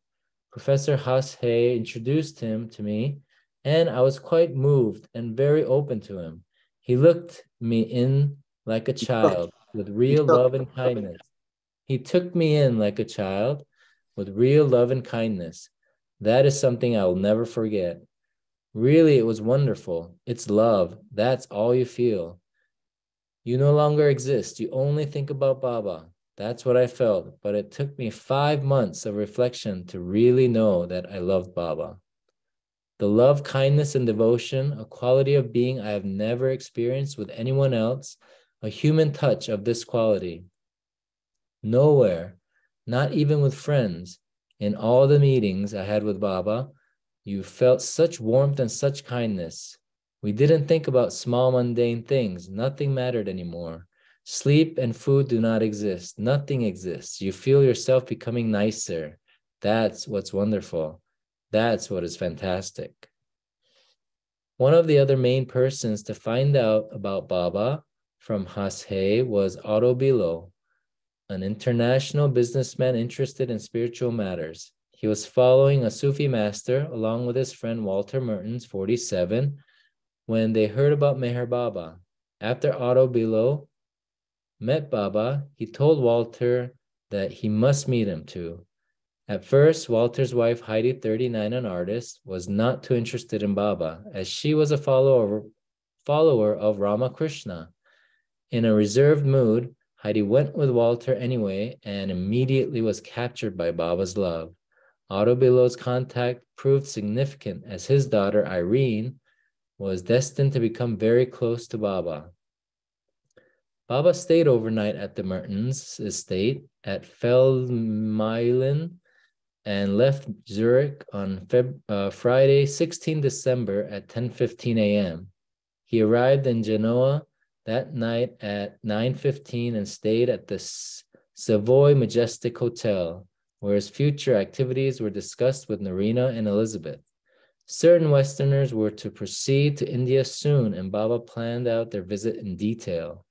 Professor Haas-Hay introduced him to me, and I was quite moved and very open to him. He looked me in like a child with real love and kindness. He took me in like a child with real love and kindness. That is something I will never forget. Really, it was wonderful. It's love. That's all you feel. You no longer exist. You only think about Baba. That's what I felt. But it took me five months of reflection to really know that I loved Baba. The love, kindness, and devotion, a quality of being I have never experienced with anyone else, a human touch of this quality. Nowhere, not even with friends, in all the meetings I had with Baba, you felt such warmth and such kindness. We didn't think about small mundane things. Nothing mattered anymore. Sleep and food do not exist. Nothing exists. You feel yourself becoming nicer. That's what's wonderful. That's what is fantastic. One of the other main persons to find out about Baba from Haas-Hay was Otto Billo, an international businessman interested in spiritual matters. He was following a Sufi master along with his friend Walter Mertens, 47, when they heard about Meher Baba. After Otto Billo met Baba, he told Walter that he must meet him too. At first, Walter's wife, Heidi, 39, an artist, was not too interested in Baba, as she was a follower, follower of Ramakrishna. In a reserved mood, Heidi went with Walter anyway and immediately was captured by Baba's love. Otto Billo's contact proved significant as his daughter Irene was destined to become very close to Baba. Baba stayed overnight at the Mertens estate at Feldmeilen and left Zurich on Feb- uh, Friday, 16 December at 10:15 a.m. He arrived in Genoa that night at 9:15 and stayed at the Savoy Majestic Hotel, where his future activities were discussed with Norina and Elizabeth. Certain Westerners were to proceed to India soon, and Baba planned out their visit in detail.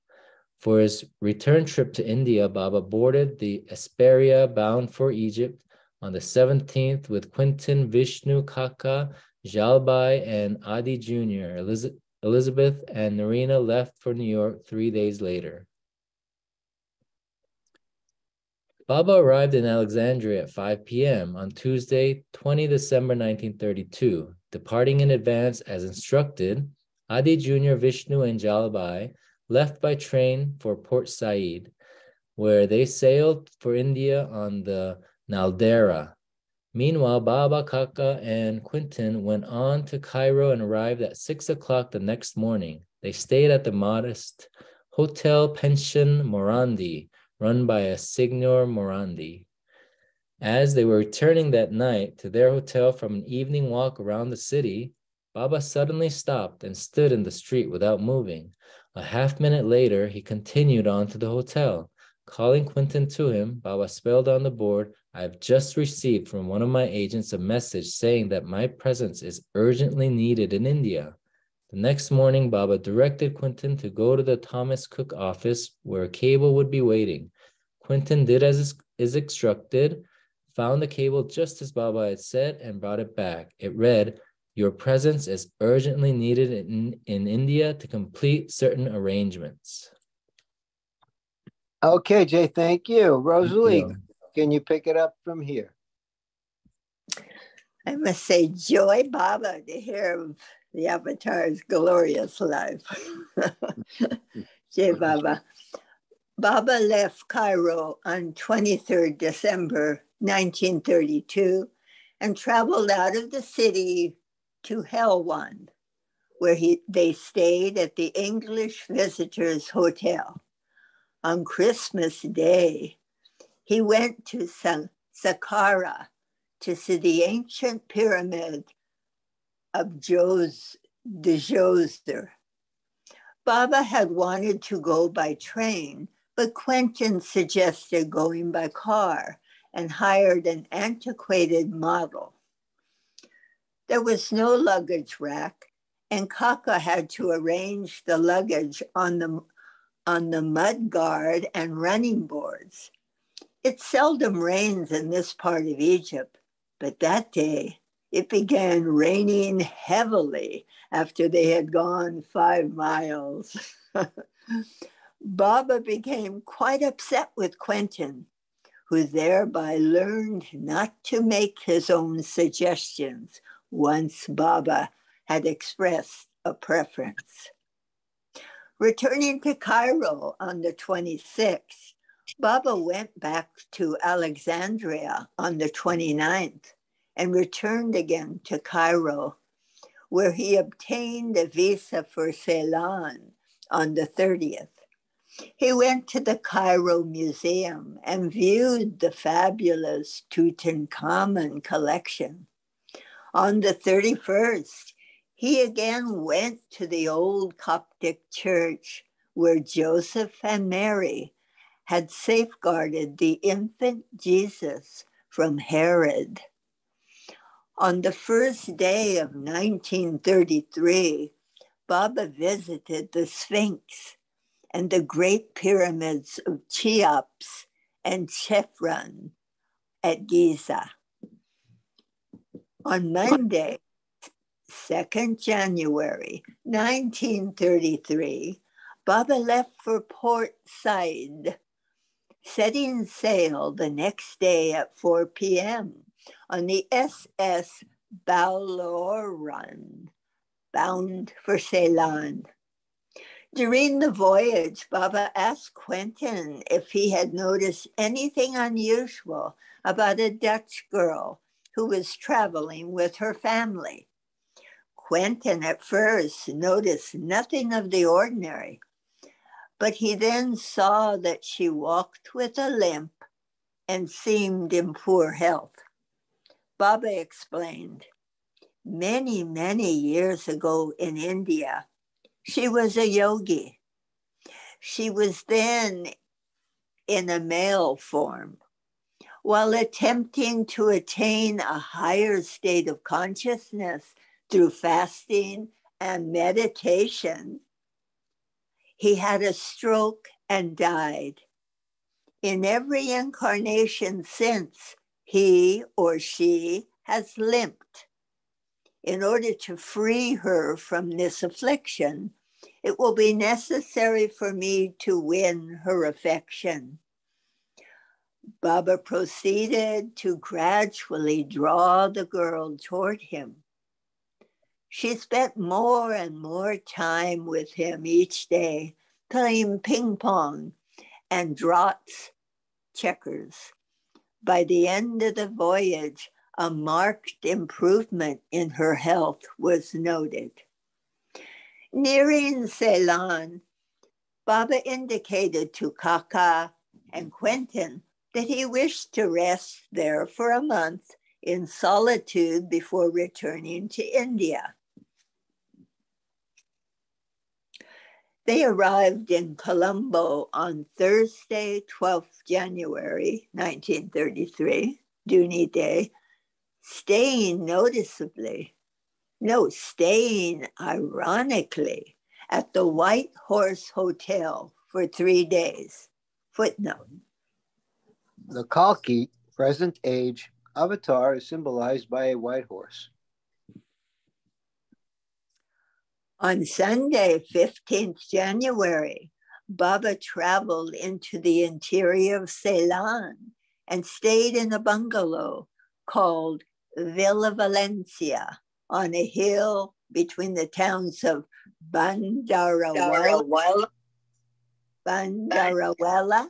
For his return trip to India, Baba boarded the Esperia bound for Egypt on the 17th with Quentin, Vishnu, Kaka, Jalbhai, and Adi Jr. Elizabeth and Norina left for New York three days later. Baba arrived in Alexandria at 5 p.m. on Tuesday, 20 December 1932. Departing in advance as instructed, Adi Jr., Vishnu, and Jalbhai left by train for Port Said, where they sailed for India on the Naldera. Meanwhile, Baba, Kaka, and Quentin went on to Cairo and arrived at 6 o'clock the next morning. They stayed at the modest Hotel Pension Morandi, run by a Signor Morandi. As they were returning that night to their hotel from an evening walk around the city, Baba suddenly stopped and stood in the street without moving. A half minute later, he continued on to the hotel. Calling Quentin to him, Baba spelled on the board, I have just received from one of my agents a message saying that my presence is urgently needed in India. The next morning, Baba directed Quentin to go to the Thomas Cook office where a cable would be waiting. Quentin did as is, is instructed, found the cable just as Baba had said, and brought it back. It read, Your presence is urgently needed in, in India to complete certain arrangements. Okay, Jay, thank you. Rosalie, thank you. Can you pick it up from here? I must say, joy, Baba, to hear of the Avatar's glorious life. Jai Baba. Baba left Cairo on 23rd December 1932 and traveled out of the city to Helwan, where he, they stayed at the English Visitors Hotel. On Christmas Day, he went to Saqqara to see the ancient pyramid of Jos, the Djoser. Baba had wanted to go by train, but Quentin suggested going by car and hired an antiquated model. There was no luggage rack, and Kaka had to arrange the luggage on the, on the mud guard and running boards. It seldom rains in this part of Egypt, but that day it began raining heavily after they had gone five miles. Baba became quite upset with Quentin, who thereby learned not to make his own suggestions once Baba had expressed a preference. Returning to Cairo on the 26th, Baba went back to Alexandria on the 29th and returned again to Cairo, where he obtained a visa for Ceylon on the 30th. He went to the Cairo Museum and viewed the fabulous Tutankhamun collection. On the 31st, he again went to the old Coptic church where Joseph and Mary had safeguarded the infant Jesus from Herod. On the first day of 1933, Baba visited the Sphinx and the great pyramids of Cheops and Chephren at Giza. On Monday, 2nd January 1933, Baba left for Port Said, setting sail the next day at 4 p.m on the SS Balloran, bound for Ceylon. During the voyage, Baba asked Quentin if he had noticed anything unusual about a Dutch girl who was traveling with her family. Quentin at first noticed nothing of the ordinary, but he then saw that she walked with a limp and seemed in poor health. Baba explained, many, many years ago in India, she was a yogi. She was then in a male form. While attempting to attain a higher state of consciousness through fasting and meditation, he had a stroke and died. In every incarnation since, he or she has limped. In order to free her from this affliction, it will be necessary for me to win her affection. Baba proceeded to gradually draw the girl toward him. She spent more and more time with him each day, playing ping pong and draughts checkers. By the end of the voyage, a marked improvement in her health was noted. Nearing Ceylon, Baba indicated to Kaka and Quentin that he wished to rest there for a month in solitude before returning to India. They arrived in Colombo on Thursday, 12th January 1933, Dhuni Day, staying noticeably, no, staying ironically at the White Horse Hotel for three days. Footnote. The Kalki, present age, avatar is symbolized by a white horse. On Sunday, 15th January, Baba traveled into the interior of Ceylon and stayed in a bungalow called Villa Valencia on a hill between the towns of Bandarawala, Bandarawala.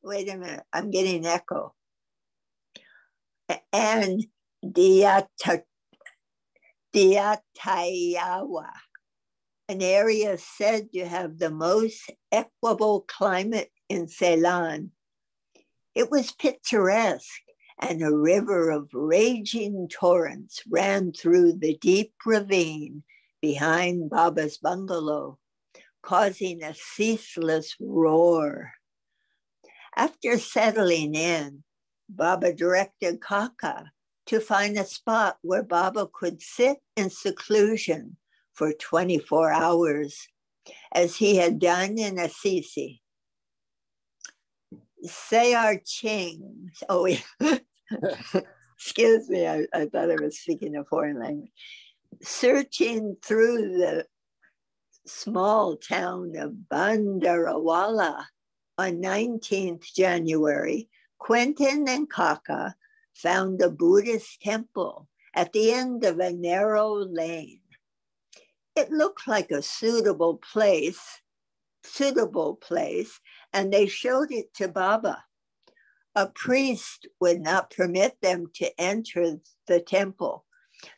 Wait a minute, I'm getting echo. And Diata, Diatayawa an area said to have the most equable climate in Ceylon. It was picturesque, and a river of raging torrents ran through the deep ravine behind Baba's bungalow, causing a ceaseless roar. After settling in, Baba directed Kaka to find a spot where Baba could sit in seclusion for 24 hours, as he had done in Assisi. Sayar Ching, oh, excuse me, I, I thought I was speaking a foreign language. Searching through the small town of Bandarawala on 19th January, Quentin and Kaka found a Buddhist temple at the end of a narrow lane it looked like a suitable place, suitable place, and they showed it to Baba. A priest would not permit them to enter the temple.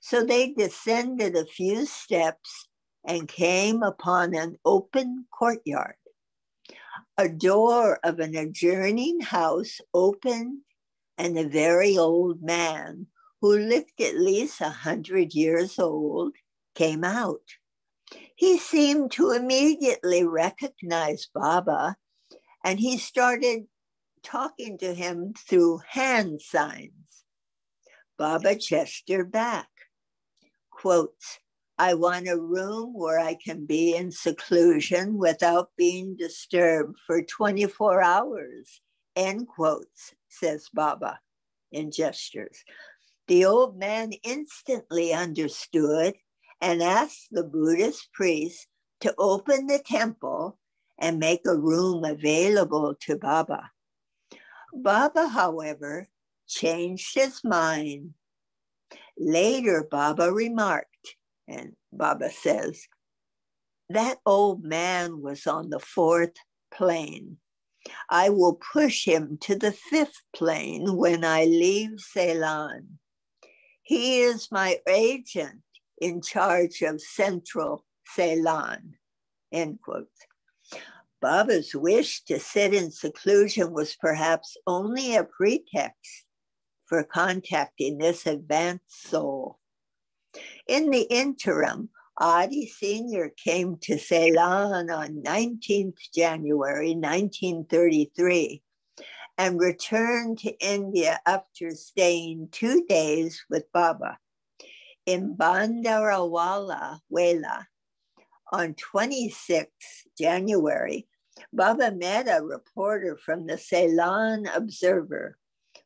So they descended a few steps and came upon an open courtyard. A door of an adjoining house opened, and a very old man who looked at least a hundred years old came out. He seemed to immediately recognize Baba and he started talking to him through hand signs. Baba gestured back, quotes, I want a room where I can be in seclusion without being disturbed for 24 hours, end quotes, says Baba in gestures. The old man instantly understood and asked the Buddhist priest to open the temple and make a room available to Baba. Baba, however, changed his mind. Later, Baba remarked, and Baba says, that old man was on the fourth plane. I will push him to the fifth plane when I leave Ceylon. He is my agent in charge of central Ceylon, end quote. Baba's wish to sit in seclusion was perhaps only a pretext for contacting this advanced soul. In the interim, Adi Sr. came to Ceylon on 19th January 1933 and returned to India after staying two days with Baba. In Bandarawala, Wela, on 26 January, Baba met a reporter from the Ceylon Observer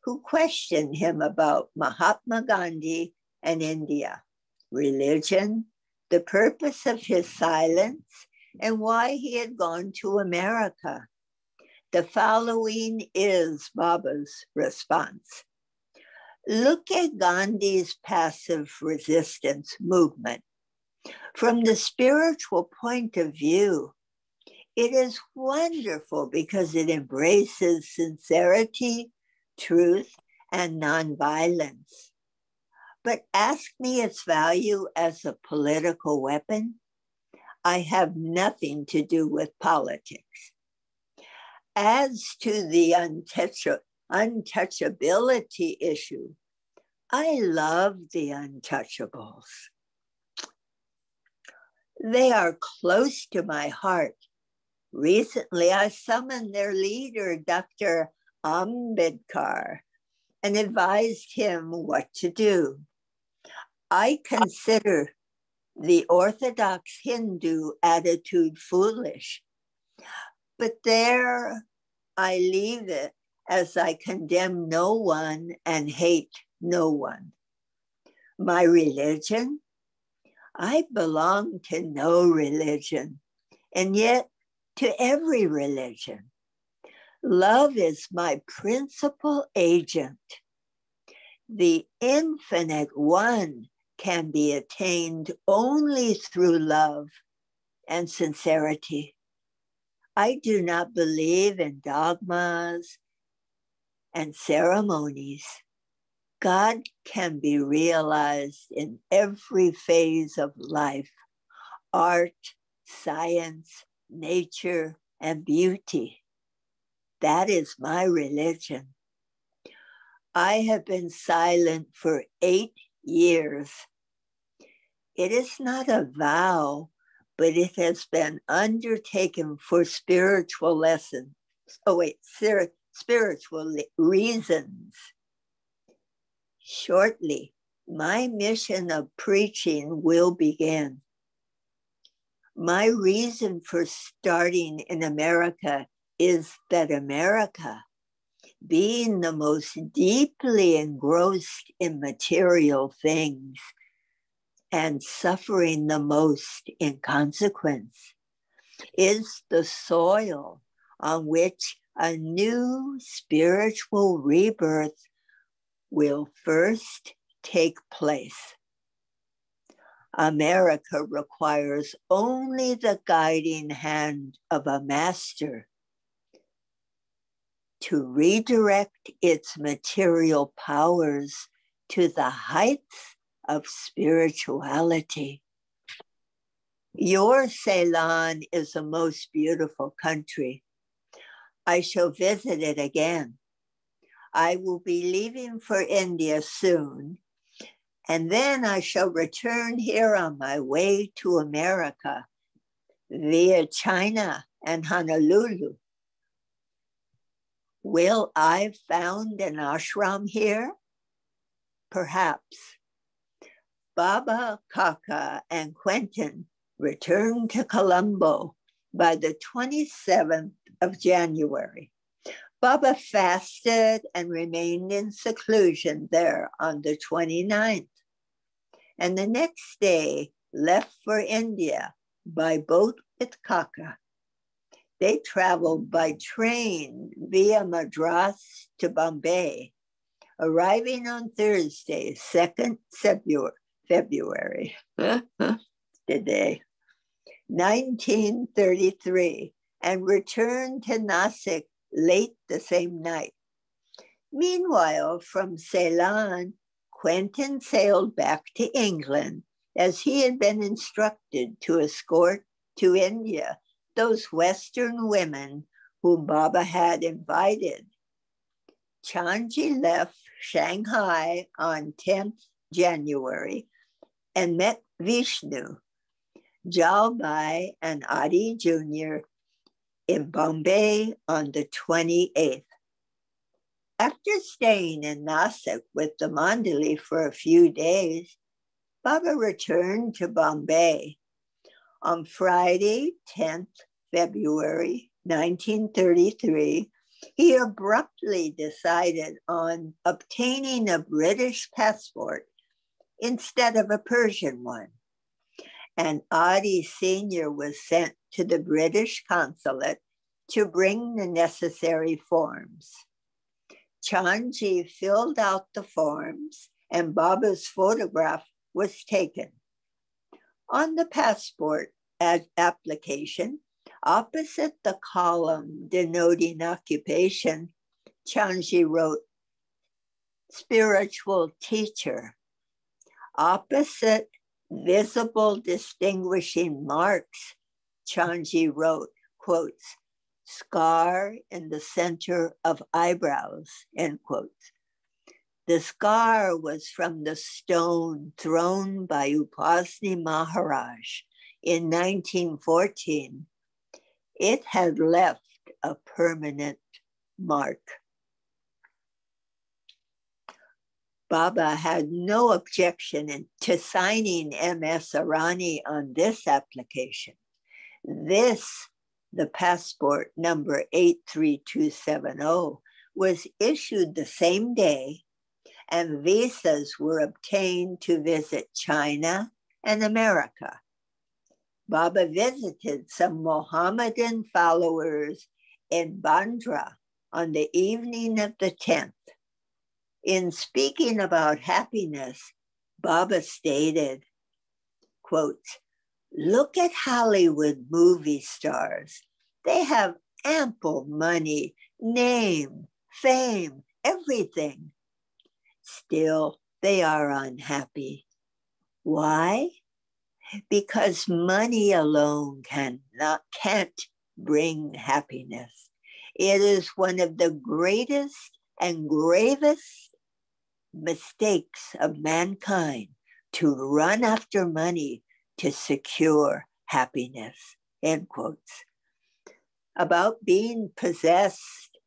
who questioned him about Mahatma Gandhi and India, religion, the purpose of his silence, and why he had gone to America. The following is Baba's response. Look at Gandhi's passive resistance movement. From the spiritual point of view, it is wonderful because it embraces sincerity, truth, and nonviolence. But ask me its value as a political weapon. I have nothing to do with politics. As to the untouchability issue, I love the untouchables. They are close to my heart. Recently, I summoned their leader, Dr. Ambedkar, and advised him what to do. I consider the Orthodox Hindu attitude foolish, but there I leave it as I condemn no one and hate no one. My religion? I belong to no religion, and yet to every religion. Love is my principal agent. The infinite one can be attained only through love and sincerity. I do not believe in dogmas and ceremonies. God can be realized in every phase of life art, science, nature, and beauty. That is my religion. I have been silent for eight years. It is not a vow, but it has been undertaken for spiritual lessons. Oh, wait, spiritual reasons. Shortly, my mission of preaching will begin. My reason for starting in America is that America, being the most deeply engrossed in material things and suffering the most in consequence, is the soil on which a new spiritual rebirth will first take place. America requires only the guiding hand of a master to redirect its material powers to the heights of spirituality. Your Ceylon is a most beautiful country. I shall visit it again. I will be leaving for India soon, and then I shall return here on my way to America via China and Honolulu Will I found an ashram here? Perhaps. Baba Kaka and Quentin returned to Colombo by the 27th of January. Baba fasted and remained in seclusion there on the 29th. And the next day left for India by boat with Kaka they traveled by train via Madras to Bombay, arriving on Thursday, 2nd February, today, 1933, and returned to Nasik late the same night. Meanwhile, from Ceylon, Quentin sailed back to England as he had been instructed to escort to India those Western women whom Baba had invited Chanji left Shanghai on 10th January and met Vishnu, Jalbhai, and Adi Jr. in Bombay on the 28th. After staying in Nasik with the Mandali for a few days, Baba returned to Bombay. On Friday, 10th February 1933, he abruptly decided on obtaining a British passport instead of a Persian one. And Adi Sr. was sent to the British consulate to bring the necessary forms. Chanji filled out the forms and Baba's photograph was taken. On the passport application, opposite the column denoting occupation, Chanji wrote, spiritual teacher. Opposite visible distinguishing marks, Chanji wrote, quotes, scar in the center of eyebrows, end quotes. The scar was from the stone thrown by Upasni Maharaj in 1914. It had left a permanent mark. Baba had no objection to signing MS Irani on this application. This the passport number 83270 was issued the same day, and visas were obtained to visit China and America. Baba visited some Mohammedan followers in Bandra on the evening of the 10th. In speaking about happiness, Baba stated, quote, Look at Hollywood movie stars. They have ample money, name, fame, everything. Still, they are unhappy. Why? Because money alone cannot, can't bring happiness. It is one of the greatest and gravest mistakes of mankind to run after money to secure happiness, end quotes. About being possessed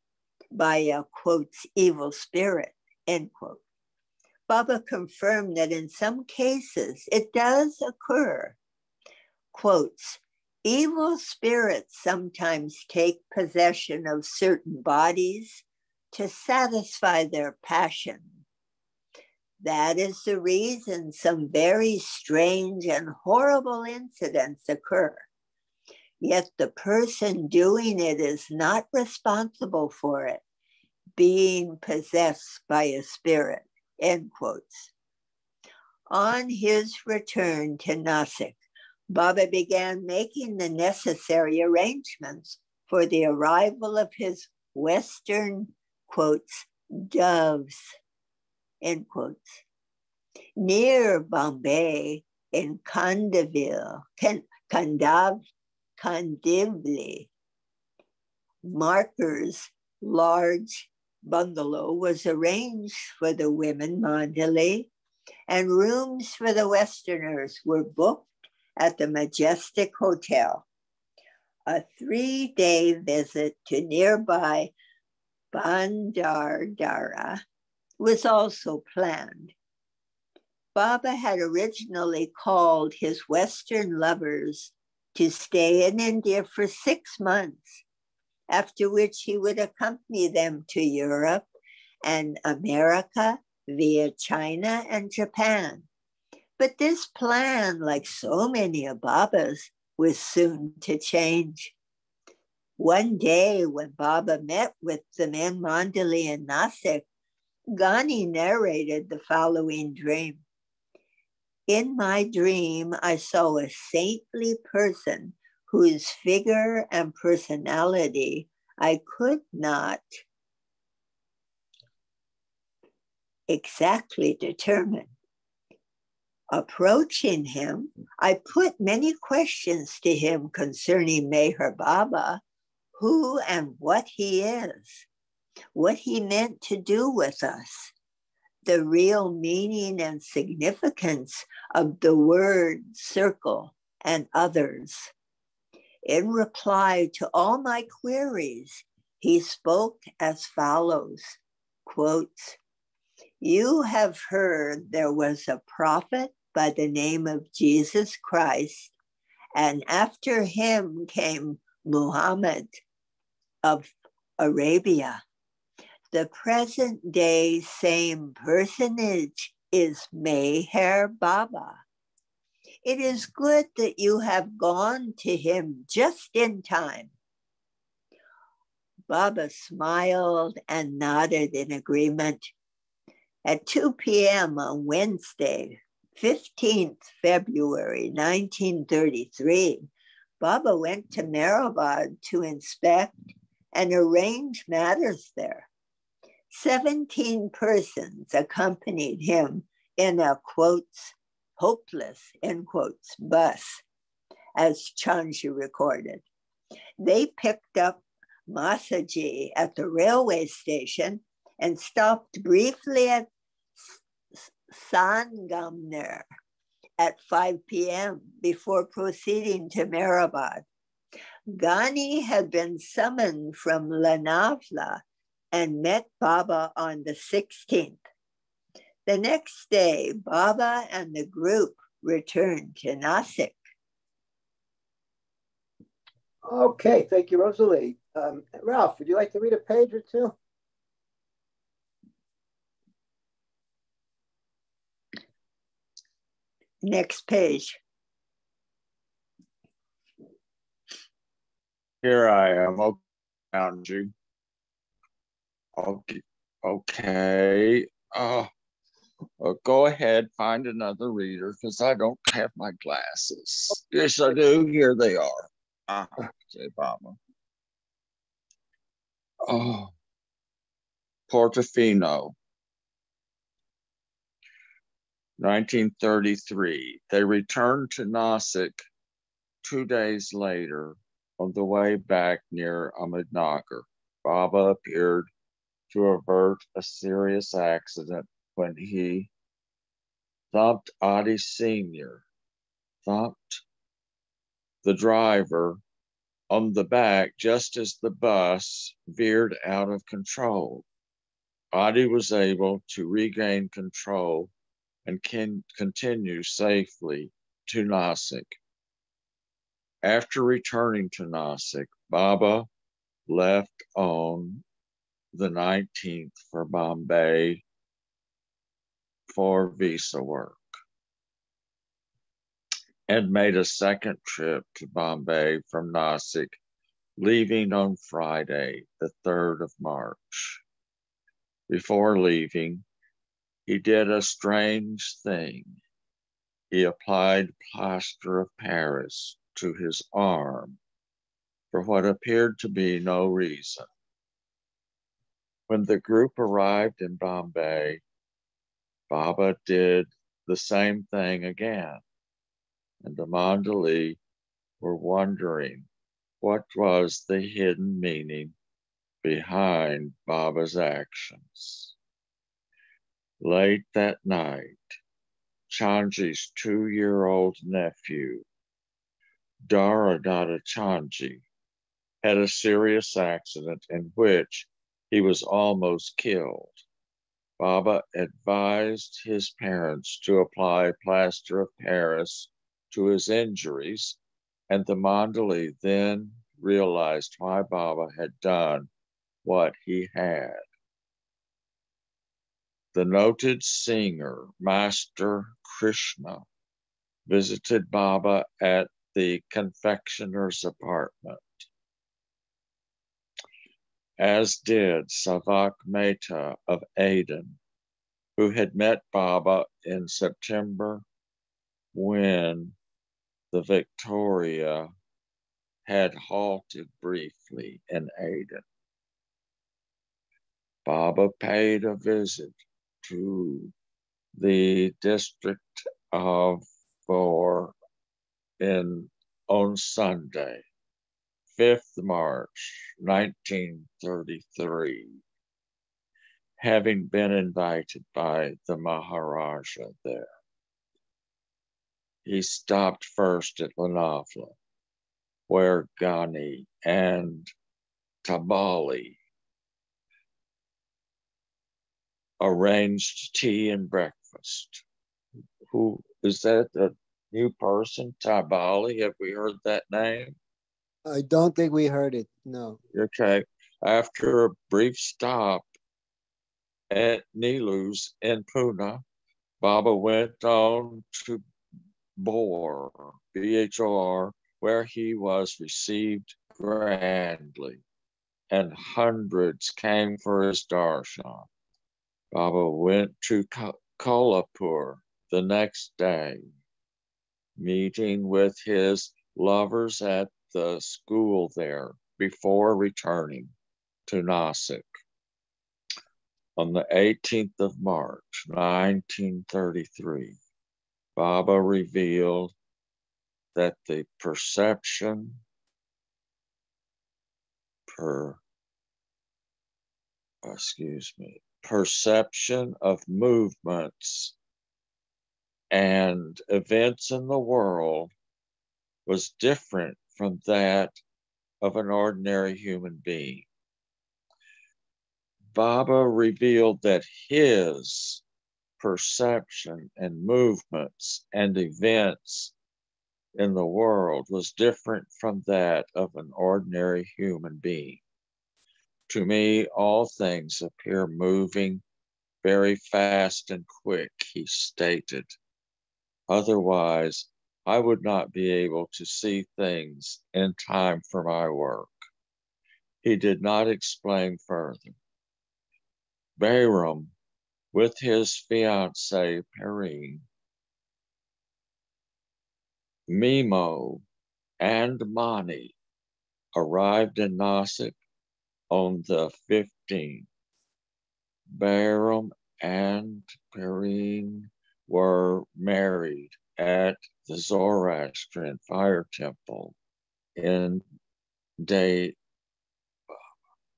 by a quotes evil spirit, end quote. Baba confirmed that in some cases it does occur. Quotes, evil spirits sometimes take possession of certain bodies to satisfy their passion that is the reason some very strange and horrible incidents occur. Yet the person doing it is not responsible for it, being possessed by a spirit. End quotes. On his return to Nasik, Baba began making the necessary arrangements for the arrival of his Western quotes doves end quotes. Near Bombay in Kandivali, Kandav, Kandivli, Marker's large bungalow was arranged for the women Mandali, and rooms for the Westerners were booked at the Majestic Hotel. A three day visit to nearby Bhandardara was also planned. Baba had originally called his Western lovers to stay in India for six months, after which he would accompany them to Europe and America via China and Japan. But this plan, like so many of Baba's, was soon to change. One day, when Baba met with the men Mandali and Nasik, Ghani narrated the following dream. In my dream, I saw a saintly person whose figure and personality I could not exactly determine. Approaching him, I put many questions to him concerning Meher Baba, who and what he is. What he meant to do with us, the real meaning and significance of the word circle and others. In reply to all my queries, he spoke as follows quotes, You have heard there was a prophet by the name of Jesus Christ, and after him came Muhammad of Arabia. The present day same personage is Meher Baba. It is good that you have gone to him just in time. Baba smiled and nodded in agreement. At 2 p.m. on Wednesday, 15th February 1933, Baba went to Meherabad to inspect and arrange matters there. 17 persons accompanied him in a quotes, hopeless, end quotes, bus, as Chanji recorded. They picked up Masaji at the railway station and stopped briefly at Sangamner at 5 p.m. before proceeding to Meherabad. Ghani had been summoned from Lonavla and met Baba on the 16th. The next day, Baba and the group returned to Nasik. Okay, thank you, Rosalie. Um, Ralph, would you like to read a page or two? Next page. Here I am. Okay, found you. Okay. Uh, uh, go ahead, find another reader because I don't have my glasses. Yes, I do. Here they are. Uh-huh. Say Obama. Oh, Portofino. 1933. They returned to Nasik two days later on the way back near Ahmednagar. Baba appeared to avert a serious accident when he thumped Adi Sr., thumped the driver on the back just as the bus veered out of control. Adi was able to regain control and can continue safely to Nasik. After returning to Nasik, Baba left on the 19th for Bombay for visa work and made a second trip to Bombay from Nasik, leaving on Friday, the 3rd of March. Before leaving, he did a strange thing. He applied plaster of Paris to his arm for what appeared to be no reason. When the group arrived in Bombay, Baba did the same thing again, and the Mandali were wondering what was the hidden meaning behind Baba's actions. Late that night, Chanji's two year old nephew, Dara Dadachanji, had a serious accident in which he was almost killed. Baba advised his parents to apply plaster of Paris to his injuries, and the Mandali then realized why Baba had done what he had. The noted singer, Master Krishna, visited Baba at the confectioner's apartment, as did Savak Mehta of Aden, who had met Baba in September when the Victoria had halted briefly in Aden. Baba paid a visit to the district of Bhor in on Sunday, 5th March 1933, having been invited by the Maharaja there. He stopped first at Lonavala, where Ghani and Tabali arranged tea and breakfast. Who is that? a new person, Tabali? Have we heard that name? I don't think we heard it. No. Okay. After a brief stop at Nilu's in Pune, Baba went on to Bhor, B H O R, where he was received grandly, and hundreds came for his darshan. Baba went to Kolhapur the next day, meeting with his lovers at the school there before returning to Nasik. On the 18th of March, 1933, Baba revealed that the perception per excuse me perception of movements and events in the world was different from that of an ordinary human being. Baba revealed that his perception and movements and events in the world was different from that of an ordinary human being. To me, all things appear moving very fast and quick, he stated. Otherwise, I would not be able to see things in time for my work. He did not explain further. Bayram, with his fiancee Perrine, Memo, and Mani arrived in Nasik on the 15th. Bayram and Perrine were married at the Zoroastrian fire temple in De,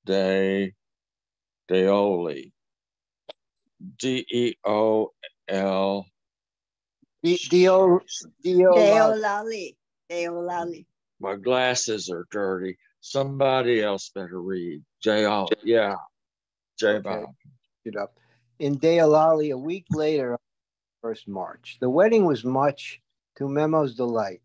De, Deoli. D E O L. Dio, Dio, Deolali. Deolali. My glasses are dirty. Somebody else better read. J. O. Yeah. J. Okay. Bob. it up. In Deolali, a week later, 1st March. The wedding was much to Memo's delight.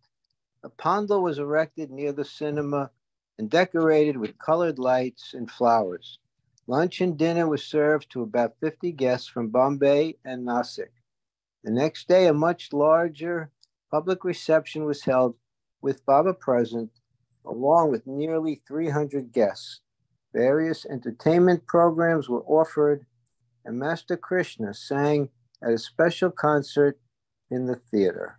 A pandal was erected near the cinema and decorated with colored lights and flowers. Lunch and dinner was served to about 50 guests from Bombay and Nasik. The next day, a much larger public reception was held with Baba present, along with nearly 300 guests. Various entertainment programs were offered, and Master Krishna sang at a special concert in the theater.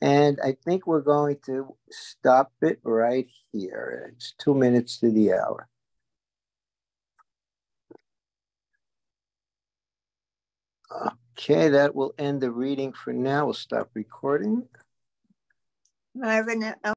And I think we're going to stop it right here. It's two minutes to the hour. Okay, that will end the reading for now. We'll stop recording. Marvin, uh,